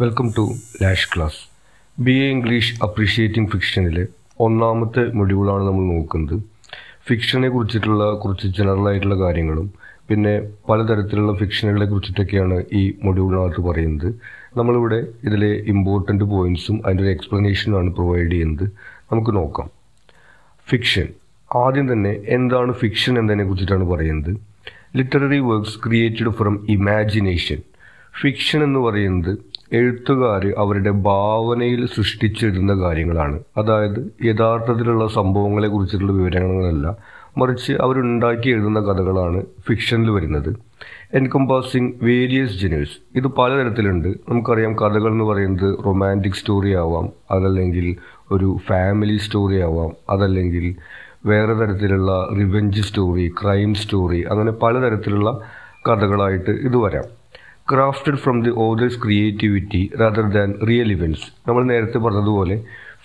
Welcome to lash class B A English appreciating ഫിക്ഷനിലെ ഒന്നാമത്തെ മൊഡ്യൂളാണ് നമ്മൾ നോക്കുന്നത്. ഫിക്ഷനെ കുറിച്ചിട്ടുള്ള കുറച്ച് ജനറൽ ആയിട്ടുള്ള കാര്യങ്ങളും പിന്നെ പലതരത്തിലുള്ള ഫിക്ഷനുകളെ കുറിച്ചിട്ടൊക്കെയാണ് ഈ മൊഡ്യൂളിനകത്ത് പറയുന്നത്. നമ്മളിവിടെ ഇതിലെ ഇമ്പോർട്ടന്റ് പോയിന്റ്സും അതിന്റെ ഒരു എക്സ്പ്ലനേഷനുമാണ് പ്രൊവൈഡ് ചെയ്യുന്നത്. നമുക്ക് നോക്കാം. ഫിക്ഷൻ ആദ്യം തന്നെ എന്താണ് ഫിക്ഷൻ എന്നതിനെ കുറിച്ചിട്ടാണ് പറയുന്നത്. Literary works created from imagination fiction എന്ന് പറയുന്നത് എഴുത്തുകാർ അവരുടെ ഭാവനയിൽ സൃഷ്ടിച്ചെഴുതുന്ന കാര്യങ്ങളാണ്. അതായത് യഥാർത്ഥത്തിലുള്ള സംഭവങ്ങളെ കുറിച്ചിട്ടുള്ള വിവരങ്ങളല്ല. മറിച്ച് അവരുണ്ടാക്കി എഴുതുന്ന കഥകളാണ് ഫിക്ഷനിൽ വരുന്നത്. Encompassing various genres. ഇത് പലതരത്തിലുണ്ട്. നമുക്കറിയാം കഥകൾ എന്ന് പറയുന്നത് റൊമാന്റിക് സ്റ്റോറി ആവാം അതല്ലെങ്കിൽ ഒരു ഫാമിലി സ്റ്റോറി ആവാം അതല്ലെങ്കിൽ വേറെ തരത്തിലുള്ള റിവെഞ്ച് സ്റ്റോറി ക്രൈം സ്റ്റോറി അങ്ങനെ പലതരത്തിലുള്ള കഥകളായിട്ട് ഇത് വരാം. Crafted from the author's creativity rather than real events നമ്മൾ നേരത്തെ പറഞ്ഞതുപോലെ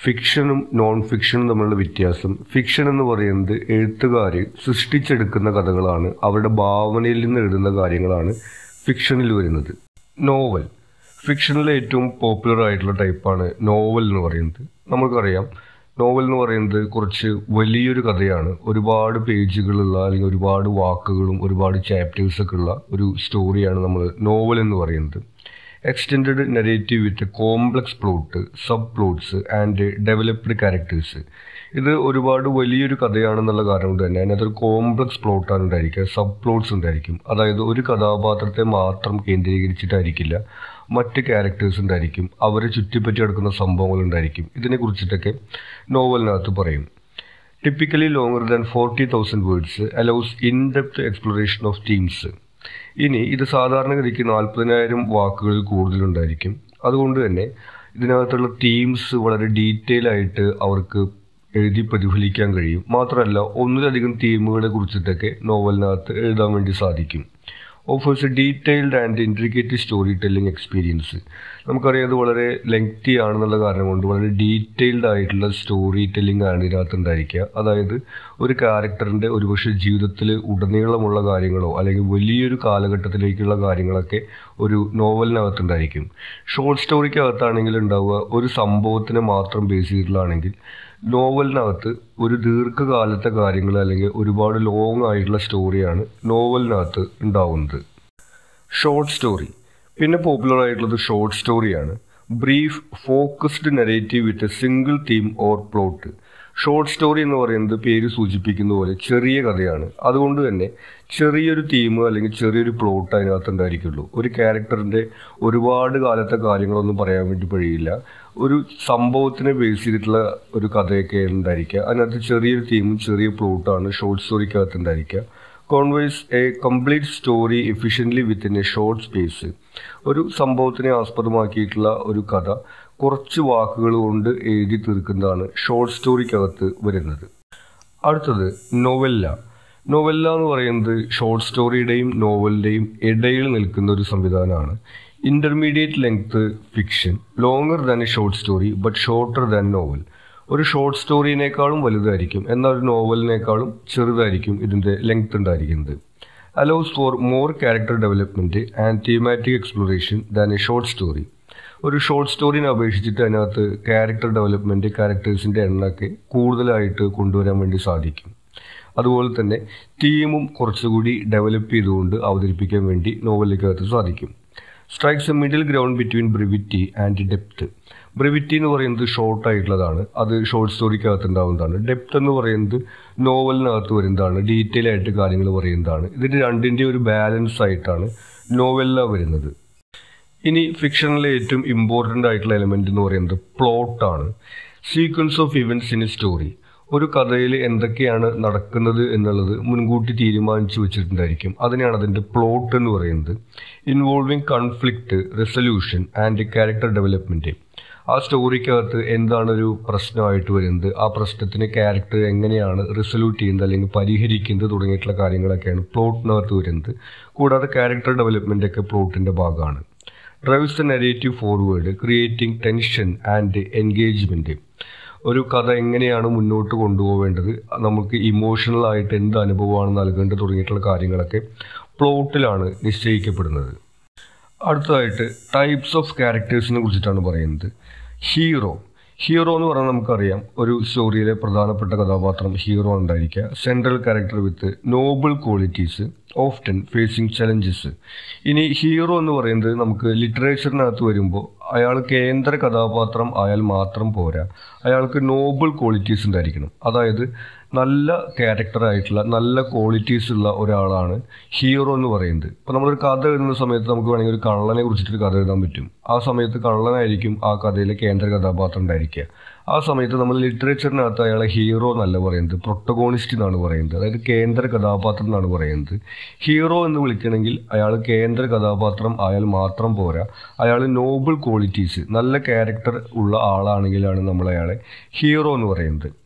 ഫിക്ഷനും നോൺ ഫിക്ഷനും തമ്മിലുള്ള വ്യത്യാസം. ഫിക്ഷൻ എന്ന് പറയുന്നത് എഴുത്തുകാർ സൃഷ്ടിച്ചെടുക്കുന്ന കഥകളാണ്. അവരുടെ ഭാവനയിൽ നിന്ന് എഴുതുന്ന കാര്യങ്ങളാണ് ഫിക്ഷനിൽ വരുന്നത്. നോവൽ ഫിക്ഷനിലെ ഏറ്റവും പോപ്പുലർ ആയിട്ടുള്ള ടൈപ്പാണ് നോവൽ എന്ന് പറയുന്നത്. നമുക്കറിയാം നോവൽ എന്ന് പറയുന്നത് കുറച്ച് വലിയൊരു കഥയാണ്. ഒരുപാട് പേജുകളുള്ള അല്ലെങ്കിൽ ഒരുപാട് വാക്കുകളും ഒരുപാട് ചാപ്റ്റേഴ്സൊക്കെ ഉള്ള ഒരു സ്റ്റോറിയാണ് നമ്മൾ നോവൽ എന്ന് പറയുന്നത്. Extend narrative with complex plot subplots and developed characters ഇത് ഒരുപാട് വലിയൊരു കഥയാണെന്നുള്ള കാരണം കൊണ്ട് തന്നെ അതിനകത്തൊരു കോംപ്ലക്സ് പ്ലോട്ടാണ് ഉണ്ടായിരിക്കുക. സബ് പ്ലോട്ട്സ് ഉണ്ടായിരിക്കും. അതായത് ഒരു കഥാപാത്രത്തെ മാത്രം കേന്ദ്രീകരിച്ചിട്ടായിരിക്കില്ല. മറ്റ് ക്യാരക്ടേഴ്സ് ഉണ്ടായിരിക്കും. അവരെ ചുറ്റിപ്പറ്റി കിടക്കുന്ന സംഭവങ്ങൾ ഉണ്ടായിരിക്കും ഇതിനെ കുറിച്ചിട്ടൊക്കെ നോവലിനകത്ത് പറയും. Typically longer than forty thousand words allows in depth exploration of themes ഇനി ഇത് സാധാരണഗതിക്ക് നാൽപ്പതിനായിരം വാക്കുകളിൽ കൂടുതലുണ്ടായിരിക്കും. അതുകൊണ്ട് തന്നെ ഇതിനകത്തുള്ള തീംസ് വളരെ ഡീറ്റെയിൽ ആയിട്ട് അവർക്ക് എഴുതി പ്രതിഫലിക്കാൻ കഴിയും. മാത്രമല്ല ഒന്നിലധികം തീമുകളെ കുറിച്ചിട്ടൊക്കെ നോവലിനകത്ത് എഴുതാൻ വേണ്ടി സാധിക്കും. Offers detailed and intricate storytelling experience നമുക്കറിയാം അത് വളരെ ലെങ്തി ആണെന്നുള്ള കാരണം കൊണ്ട് വളരെ ഡീറ്റെയിൽഡ് ആയിട്ടുള്ള സ്റ്റോറി ടെല്ലിംഗ് ആണ് ഇതിനകത്ത് ഉണ്ടായിരിക്കുക. അതായത് ഒരു ക്യാരക്ടറിന്റെ ഒരുപക്ഷെ ജീവിതത്തിൽ ഉടനീളമുള്ള കാര്യങ്ങളോ അല്ലെങ്കിൽ വലിയൊരു കാലഘട്ടത്തിലേക്കുള്ള കാര്യങ്ങളൊക്കെ ഒരു നോവലിനകത്ത് ഉണ്ടായിരിക്കും. ഷോർട്ട് സ്റ്റോറിക്കകത്താണെങ്കിൽ ഉണ്ടാവുക ഒരു സംഭവത്തിനെ മാത്രം ബേസ് ചെയ്തിട്ടുള്ളതാണെങ്കിൽ നോവലിനകത്ത് ഒരു ദീർഘകാലത്തെ കാര്യങ്ങൾ അല്ലെങ്കിൽ ഒരുപാട് ലോങ് ആയിട്ടുള്ള സ്റ്റോറിയാണ് നോവലിനകത്ത് ഉണ്ടാവുന്നത്. ഷോർട്ട് സ്റ്റോറി പിന്നെ പോപ്പുലർ ആയിട്ടുള്ളത് ഷോർട്ട് സ്റ്റോറിയാണ് brief focused narrative with single theme or plot short story എന്ന് പറയുന്നത് പേര് സൂചിപ്പിക്കുന്ന പോലെ ചെറിയ കഥയാണ്. അതുകൊണ്ട് തന്നെ ചെറിയൊരു തീം അല്ലെങ്കിൽ ചെറിയൊരു പ്ലോട്ട് അതിനകത്ത് ഉണ്ടായിരിക്കുള്ളൂ. ഒരു ക്യാരക്ടറിന്റെ ഒരുപാട് കാലത്തെ കാര്യങ്ങളൊന്നും പറയാൻ വേണ്ടി കഴിയില്ല ഒരു സംഭവത്തിനെ ബേസ് ചെയ്തിട്ടുള്ള ഒരു കഥയൊക്കെ ഉണ്ടായിരിക്കുക. അതിനകത്ത് ചെറിയൊരു തീമും ചെറിയ പ്ലോട്ടാണ് ഷോർട്ട് സ്റ്റോറിക്കകത്ത് ഉണ്ടായിരിക്കുക. Conveys a complete story efficiently within a short space ഒരു സംഭവത്തിനെ ആസ്പദമാക്കിയിട്ടുള്ള ഒരു കഥ കുറച്ച് വാക്കുകൾ കൊണ്ട് എഴുതി തീർക്കുന്നതാണ് ഷോർട്ട് സ്റ്റോറിക്കകത്ത് വരുന്നത്. അടുത്തത് നോവല്ല നോവല്ല എന്ന് പറയുന്നത് ഷോർട്ട് സ്റ്റോറിയുടെയും നോവലിന്റെയും ഇടയിൽ നിൽക്കുന്ന ഒരു സംവിധാനമാണ്. Intermediate length fiction longer than a short story but shorter than novel ഒരു ഷോർട്ട് സ്റ്റോറിനേക്കാളും വലുതായിരിക്കും. എന്നാൽ ഒരു നോവലിനേക്കാളും ചെറുതായിരിക്കും ഇതിന്റെ ലെങ്ത് ഉണ്ടായിരിക്കുന്നത്. Allows for more character development and thematic exploration than a short story ഒരു ഷോർട്ട് സ്റ്റോറിനെ അപേക്ഷിച്ചിട്ട് അതിനകത്ത് ക്യാരക്ടർ ഡെവലപ്മെന്റ് ക്യാരക്ടേഴ്സിന്റെ എണ്ണമൊക്കെ കൂടുതലായിട്ട് കൊണ്ടുവരാൻ വേണ്ടി സാധിക്കും. അതുപോലെ തന്നെ തീമും കുറച്ചുകൂടി ഡെവലപ്പ് ചെയ്തുകൊണ്ട് അവതരിപ്പിക്കാൻ വേണ്ടി നോവലിലേക്കകത്ത് സാധിക്കും. Strikes a middle ground between brevity and depth brevity എന്ന് പറയുന്നത് ഷോർട്ട് ആയിട്ടുള്ളതാണ്. അത് ഷോർട്ട് സ്റ്റോറിക്കകത്ത് ഉണ്ടാവുന്നതാണ്. ഡെപ്ത് എന്ന് പറയുന്നത് നോവലിനകത്ത് വരുന്നതാണ്. ഡീറ്റെയിൽ ആയിട്ട് കാര്യങ്ങൾ പറയുന്നതാണ്. ഇതിന്റെ രണ്ടിന്റെ ഒരു ബാലൻസ് ആയിട്ടാണ് നോവലിലാണ് വരുന്നത്. ഇനി ഫിക്ഷനിലെ ഏറ്റവും ഇമ്പോർട്ടന്റ് ആയിട്ടുള്ള എലമെന്റ് എന്ന് പറയുന്നത് പ്ലോട്ടാണ് sequence of events in a story ഒരു കഥയിൽ എന്തൊക്കെയാണ് നടക്കുന്നത് എന്നുള്ളത് മുൻകൂട്ടി തീരുമാനിച്ചു വെച്ചിട്ടുണ്ടായിരിക്കും. അതിനെയാണ് അതിന്റെ പ്ലോട്ട് എന്ന് പറയുന്നത്. Involving conflict resolution and character development ആ സ്റ്റോറിക്കകത്ത് എന്താണ് ഒരു പ്രശ്നമായിട്ട് വരുന്നത്? ആ പ്രശ്നത്തിന് ക്യാരക്ടർ എങ്ങനെയാണ് റിസൊല്യൂട്ട് ചെയ്യുന്നത് അല്ലെങ്കിൽ പരിഹരിക്കുന്നത് തുടങ്ങിയിട്ടുള്ള കാര്യങ്ങളൊക്കെയാണ് പ്ലോട്ടിനകത്ത് വരുന്നത്. കൂടാതെ ക്യാരക്ടർ ഡെവലപ്മെന്റ് ഒക്കെ പ്ലോട്ടിന്റെ ഭാഗമാണ്. Drives the negative forward creating tension and engagement ഒരു കഥ എങ്ങനെയാണ് മുന്നോട്ട് കൊണ്ടുപോവേണ്ടത്? നമുക്ക് ഇമോഷണൽ ആയിട്ട് എന്ത് അനുഭവമാണ് നൽകേണ്ടത് തുടങ്ങിയിട്ടുള്ള കാര്യങ്ങളൊക്കെ പ്ലോട്ടിലാണ് നിശ്ചയിക്കപ്പെടുന്നത്. അടുത്തതായിട്ട് ടൈപ്സ് ഓഫ് ക്യാരക്ടേഴ്സിനെ കുറിച്ചിട്ടാണ് പറയുന്നത്. ഹീറോ ഹീറോ എന്ന് പറഞ്ഞാൽ നമുക്കറിയാം. ഒരു സ്റ്റോറിയിലെ പ്രധാനപ്പെട്ട കഥാപാത്രം ഹീറോ ഉണ്ടായിരിക്കുക. Central character with noble qualities often facing challenges ഇനി ഹീറോ എന്ന് പറയുന്നത് നമുക്ക് ലിറ്ററേച്ചറിനകത്ത് വരുമ്പോൾ അയാൾ കേന്ദ്ര കഥാപാത്രം ആയാൽ മാത്രം പോരാ. അയാൾക്ക് നോബിൾ ക്വാളിറ്റീസ് ഉണ്ടായിരിക്കണം. അതായത് നല്ല ക്യാരക്ടർ ആയിട്ടുള്ള നല്ല ക്വാളിറ്റീസ് ഉള്ള ഒരാളാണ് ഹീറോ എന്ന് പറയുന്നത്. ഇപ്പോൾ നമ്മളൊരു കഥ എഴുതുന്ന സമയത്ത് നമുക്ക് വേണമെങ്കിൽ ഒരു കള്ളനെ കുറിച്ചിട്ടൊരു കഥ എഴുതാൻ പറ്റും. ആ സമയത്ത് കള്ളനായിരിക്കും ആ കഥയിലെ കേന്ദ്ര കഥാപാത്രം ഉണ്ടായിരിക്കുക. ആ സമയത്ത് നമ്മൾ ലിറ്ററേച്ചറിനകത്ത് അയാളെ ഹീറോ എന്നല്ല പറയുന്നത് പ്രൊട്ടഗോണിസ്റ്റ് എന്നാണ് പറയുന്നത്. അതായത് കേന്ദ്ര കഥാപാത്രം എന്നാണ് പറയുന്നത്. ഹീറോ എന്ന് വിളിക്കണമെങ്കിൽ അയാൾ കേന്ദ്ര കഥാപാത്രം ആയാൽ മാത്രം പോരാ. അയാൾ നോബിൾ ക്വാളിറ്റീസ് നല്ല ക്യാരക്ടർ ഉള്ള ആളാണെങ്കിലാണ് നമ്മൾ അയാളെ ഹീറോ എന്ന് പറയുന്നത്.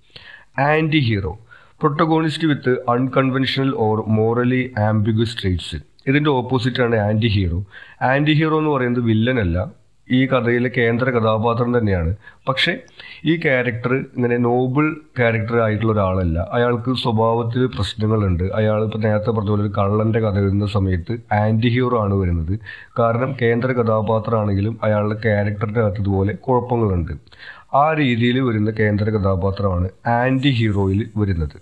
Anti hero protagonist with unconventional or morally ambiguous traits ഇതിന്റെ ഓപ്പോസിറ്റാണ് ആന്റി ഹീറോ ആന്റി ഹീറോ എന്ന് പറയുന്നത് വില്ലനല്ല ഈ കഥയിലെ കേന്ദ്ര കഥാപാത്രം തന്നെയാണ്. പക്ഷേ ഈ ക്യാരക്ടർ ഇങ്ങനെ നോബിൾ ക്യാരക്ടർ ആയിട്ടുള്ള ഒരാളല്ല. അയാൾക്ക് സ്വഭാവത്തിൽ പ്രശ്നങ്ങളുണ്ട്. അയാൾ ഇപ്പോൾ നേരത്തെ പറഞ്ഞ പോലെ ഒരു കള്ളന്റെ കഥ എഴുതുന്ന സമയത്ത് ആന്റി ഹീറോ ആണ് വരുന്നത്. കാരണം കേന്ദ്ര കഥാപാത്രമാണെങ്കിലും അയാളുടെ ക്യാരക്ടറിന്റെ അകത്ത് ഇതുപോലെ കുഴപ്പങ്ങളുണ്ട്. ആ രീതിയിൽ വരുന്ന കേന്ദ്ര കഥാപാത്രമാണ് ആന്റി ഹീറോയിൽ വരുന്നത്.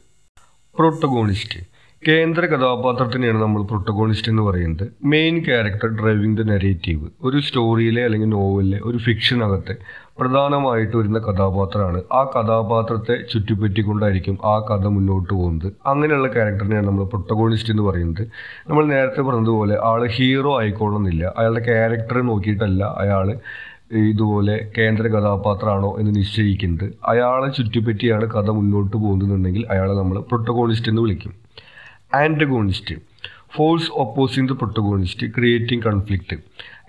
പ്രൊട്ടഗോണിസ്റ്റ്. കേന്ദ്ര കഥാപാത്രത്തിനെയാണ് നമ്മൾ പ്രൊട്ടഗോണിസ്റ്റ് എന്ന് പറയുന്നത്. Main character driving the narrative. ഒരു സ്റ്റോറിയിലെ അല്ലെങ്കിൽ നോവലിലെ ഒരു ഫിക്ഷനകത്തെ പ്രധാനമായിട്ട് വരുന്ന കഥാപാത്രമാണ്. ആ കഥാപാത്രത്തെ ചുറ്റിപ്പറ്റിക്കൊണ്ടായിരിക്കും ആ കഥ മുന്നോട്ട് പോകുന്നത്. അങ്ങനെയുള്ള ക്യാരക്ടറിനെയാണ് നമ്മൾ പ്രൊട്ടഗോണിസ്റ്റ് എന്ന് പറയുന്നത്. നമ്മൾ നേരത്തെ പറഞ്ഞതുപോലെ ആൾ ഹീറോ ആയിക്കോളുന്നില്ല. അയാളുടെ ക്യാരക്ടർ നോക്കിയിട്ടല്ല അയാൾ ഇതുപോലെ കേന്ദ്ര കഥാപാത്രമാണോ എന്ന് നിശ്ചയിക്കുന്നത്. അയാളെ ചുറ്റിപ്പറ്റിയാണ് കഥ മുന്നോട്ട് പോകുന്നുണ്ടെങ്കിൽ അയാളെ നമ്മൾ പ്രൊട്ടഗോണിസ്റ്റ് എന്ന് വിളിക്കും. Antagonist force opposing the protagonist creating conflict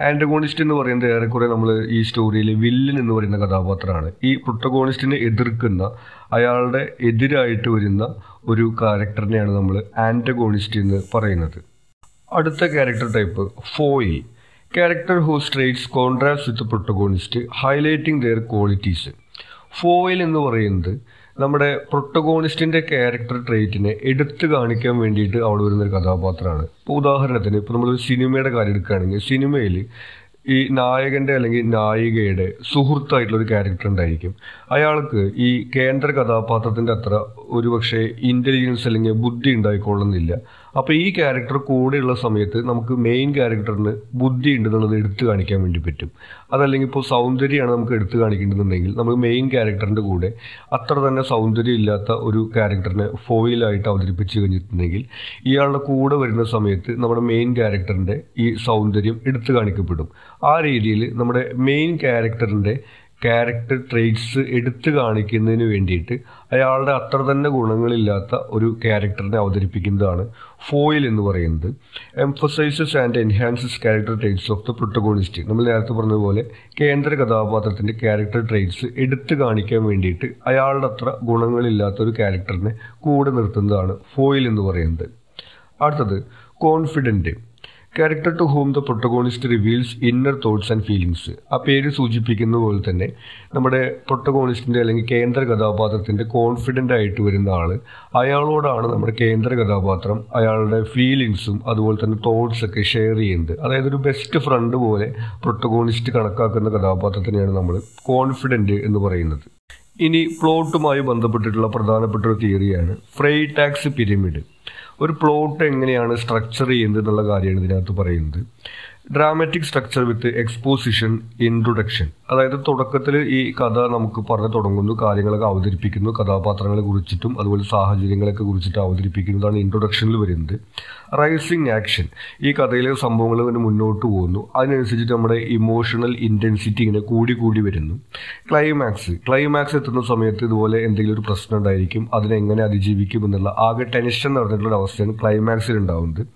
antagonist എന്ന് പറയുന്നത് ഏറെക്കുറെ നമ്മൾ ഈ സ്റ്റോറിയിൽ വില്ലൻ എന്ന് പറയുന്ന കഥാപാത്രമാണ്. ഈ പ്രൊട്ടഗോണിസ്റ്റിനെ എതിർക്കുന്ന അയാളുടെ എതിരായിട്ട് വരുന്ന ഒരു ക്യാരക്ടറിനെയാണ് നമ്മൾ ആന്റഗോണിസ്റ്റ് എന്ന് പറയുന്നത്. അടുത്ത character type foil character who straights contrast with protagonist highlighting their qualities foil എന്ന് പറയുന്നത് നമ്മുടെ പ്രൊട്ടഗോണിസ്റ്റിന്റെ ക്യാരക്ടർ ട്രേറ്റിനെ എടുത്തു കാണിക്കാൻ വേണ്ടിയിട്ട് അവിടെ വരുന്ന ഒരു കഥാപാത്രമാണ്. ഇപ്പോൾ ഉദാഹരണത്തിന് ഇപ്പോൾ നമ്മളൊരു സിനിമയുടെ കാര്യം എടുക്കുകയാണെങ്കിൽ സിനിമയിൽ ഈ നായകന്റെ അല്ലെങ്കിൽ നായികയുടെ സുഹൃത്തായിട്ടുള്ള ഒരു ക്യാരക്ടർ ഉണ്ടായിരിക്കും. അയാൾക്ക് ഈ കേന്ദ്ര കഥാപാത്രത്തിന്റെ അത്ര ഒരുപക്ഷെ ഇന്റലിജൻസ് അല്ലെങ്കിൽ ബുദ്ധി ഉണ്ടായിക്കൊള്ളുന്നില്ല. അപ്പോൾ ഈ ക്യാരക്ടർ കൂടെയുള്ള സമയത്ത് നമുക്ക് മെയിൻ ക്യാരക്ടറിന് ബുദ്ധി ഉണ്ടെന്നുള്ളത് എടുത്തു കാണിക്കാൻ വേണ്ടി പറ്റും. അതല്ലെങ്കിൽ ഇപ്പോൾ സൗന്ദര്യമാണ് നമുക്ക് എടുത്തു കാണിക്കേണ്ടതുണ്ടെങ്കിൽ നമുക്ക് മെയിൻ ക്യാരക്ടറിന്റെ കൂടെ അത്ര തന്നെ സൗന്ദര്യം ഇല്ലാത്ത ഒരു ക്യാരക്ടറിനെ ഫോയിലായിട്ട് അവതരിപ്പിച്ച് കഴിഞ്ഞിട്ടുണ്ടെങ്കിൽ ഇയാളുടെ കൂടെ വരുന്ന സമയത്ത് നമ്മുടെ മെയിൻ ക്യാരക്ടറിന്റെ ഈ സൗന്ദര്യം എടുത്തു കാണിക്കപ്പെടും. ആ രീതിയിൽ നമ്മുടെ മെയിൻ ക്യാരക്ടറിന്റെ ക്യാരക്ടർ ട്രേറ്റ്സ് എടുത്തു കാണിക്കുന്നതിന് വേണ്ടിയിട്ട് അയാളുടെ അത്ര തന്നെ ഗുണങ്ങളില്ലാത്ത ഒരു ക്യാരക്ടറിനെ അവതരിപ്പിക്കുന്നതാണ് ഫോയിൽ എന്ന് പറയുന്നത്. Emphasises and enhances character traits of the protagonist നമ്മൾ നേരത്തെ പറഞ്ഞതുപോലെ കേന്ദ്ര കഥാപാത്രത്തിന്റെ ക്യാരക്ടർ ട്രേറ്റ്സ് എടുത്തു കാണിക്കാൻ വേണ്ടിയിട്ട് അയാളുടെ അത്ര ഗുണങ്ങളില്ലാത്ത ഒരു ക്യാരക്ടറിനെ കൂടെ നിർത്തുന്നതാണ് ഫോയിൽ എന്ന് പറയുന്നത്. അടുത്തത് confident character to home the protagonist reveals inner thoughts and feelings ആ പേര് സൂചിപ്പിക്കുന്ന പോലെ തന്നെ നമ്മുടെ പ്രൊട്ടഗോണിസ്റ്റിന്റെ അല്ലെങ്കിൽ കേന്ദ്ര കഥാപാത്രത്തിന്റെ കോൺഫിഡന്റ് ആയിട്ട് വരുന്ന ആൾ അയാളോടാണ് നമ്മുടെ കേന്ദ്ര കഥാപാത്രം അയാളുടെ ഫീലിങ്സും അതുപോലെ തന്നെ തോട്ട്സ് ഒക്കെ ഷെയർ ചെയ്യുന്നത്. അതായത് ഒരു ബെസ്റ്റ് ഫ്രണ്ട് പോലെ പ്രൊട്ടഗോണിസ്റ്റ് കണക്കാക്കുന്ന കഥാപാത്രത്തിനെയാണ് നമ്മൾ കോൺഫിഡന്റ് എന്ന് പറയുന്നത്. ഇനി പ്ലോട്ടുമായി ബന്ധപ്പെട്ടിട്ടുള്ള പ്രധാനപ്പെട്ട ഒരു തിയറിയാണ് ഫ്രൈ ടാക്സ് പിരമിഡ് ഒരു പ്ലോട്ട് എങ്ങനെയാണ് സ്ട്രക്ചർ ചെയ്യുന്നത് എന്നുള്ള കാര്യമാണ് ഇതിനകത്ത് പറയുന്നത്. Dramatic structure with exposition introduction അതായത് തുടക്കത്തിൽ ഈ കഥ നമുക്ക് പറഞ്ഞു തുടങ്ങുന്നു കാര്യങ്ങളൊക്കെ അവതരിപ്പിക്കുന്നു കഥാപാത്രങ്ങളെ കുറിച്ചിട്ടും അതുപോലെ സാഹചര്യങ്ങളൊക്കെ കുറിച്ചിട്ട് അവതരിപ്പിക്കുന്നതാണ് ഇൻട്രൊഡക്ഷനിൽ വരുന്നത്. റൈസിങ് ആക്ഷൻ ഈ കഥയിലെ സംഭവങ്ങൾ ഇങ്ങനെ മുന്നോട്ട് പോകുന്നു. അതിനനുസരിച്ചിട്ട് നമ്മുടെ ഇമോഷണൽ ഇന്റൻസിറ്റി ഇങ്ങനെ കൂടി കൂടി വരുന്നു. ക്ലൈമാക്സ് ക്ലൈമാക്സ് എത്തുന്ന സമയത്ത് ഇതുപോലെ എന്തെങ്കിലും ഒരു പ്രശ്നം ഉണ്ടായിരിക്കും അതിനെങ്ങനെ അതിജീവിക്കും എന്നുള്ള ആകെ ടെൻഷൻ നടന്നിട്ടുള്ള ഒരു അവസ്ഥയാണ് ക്ലൈമാക്സിൽ ഉണ്ടാവുന്നത്.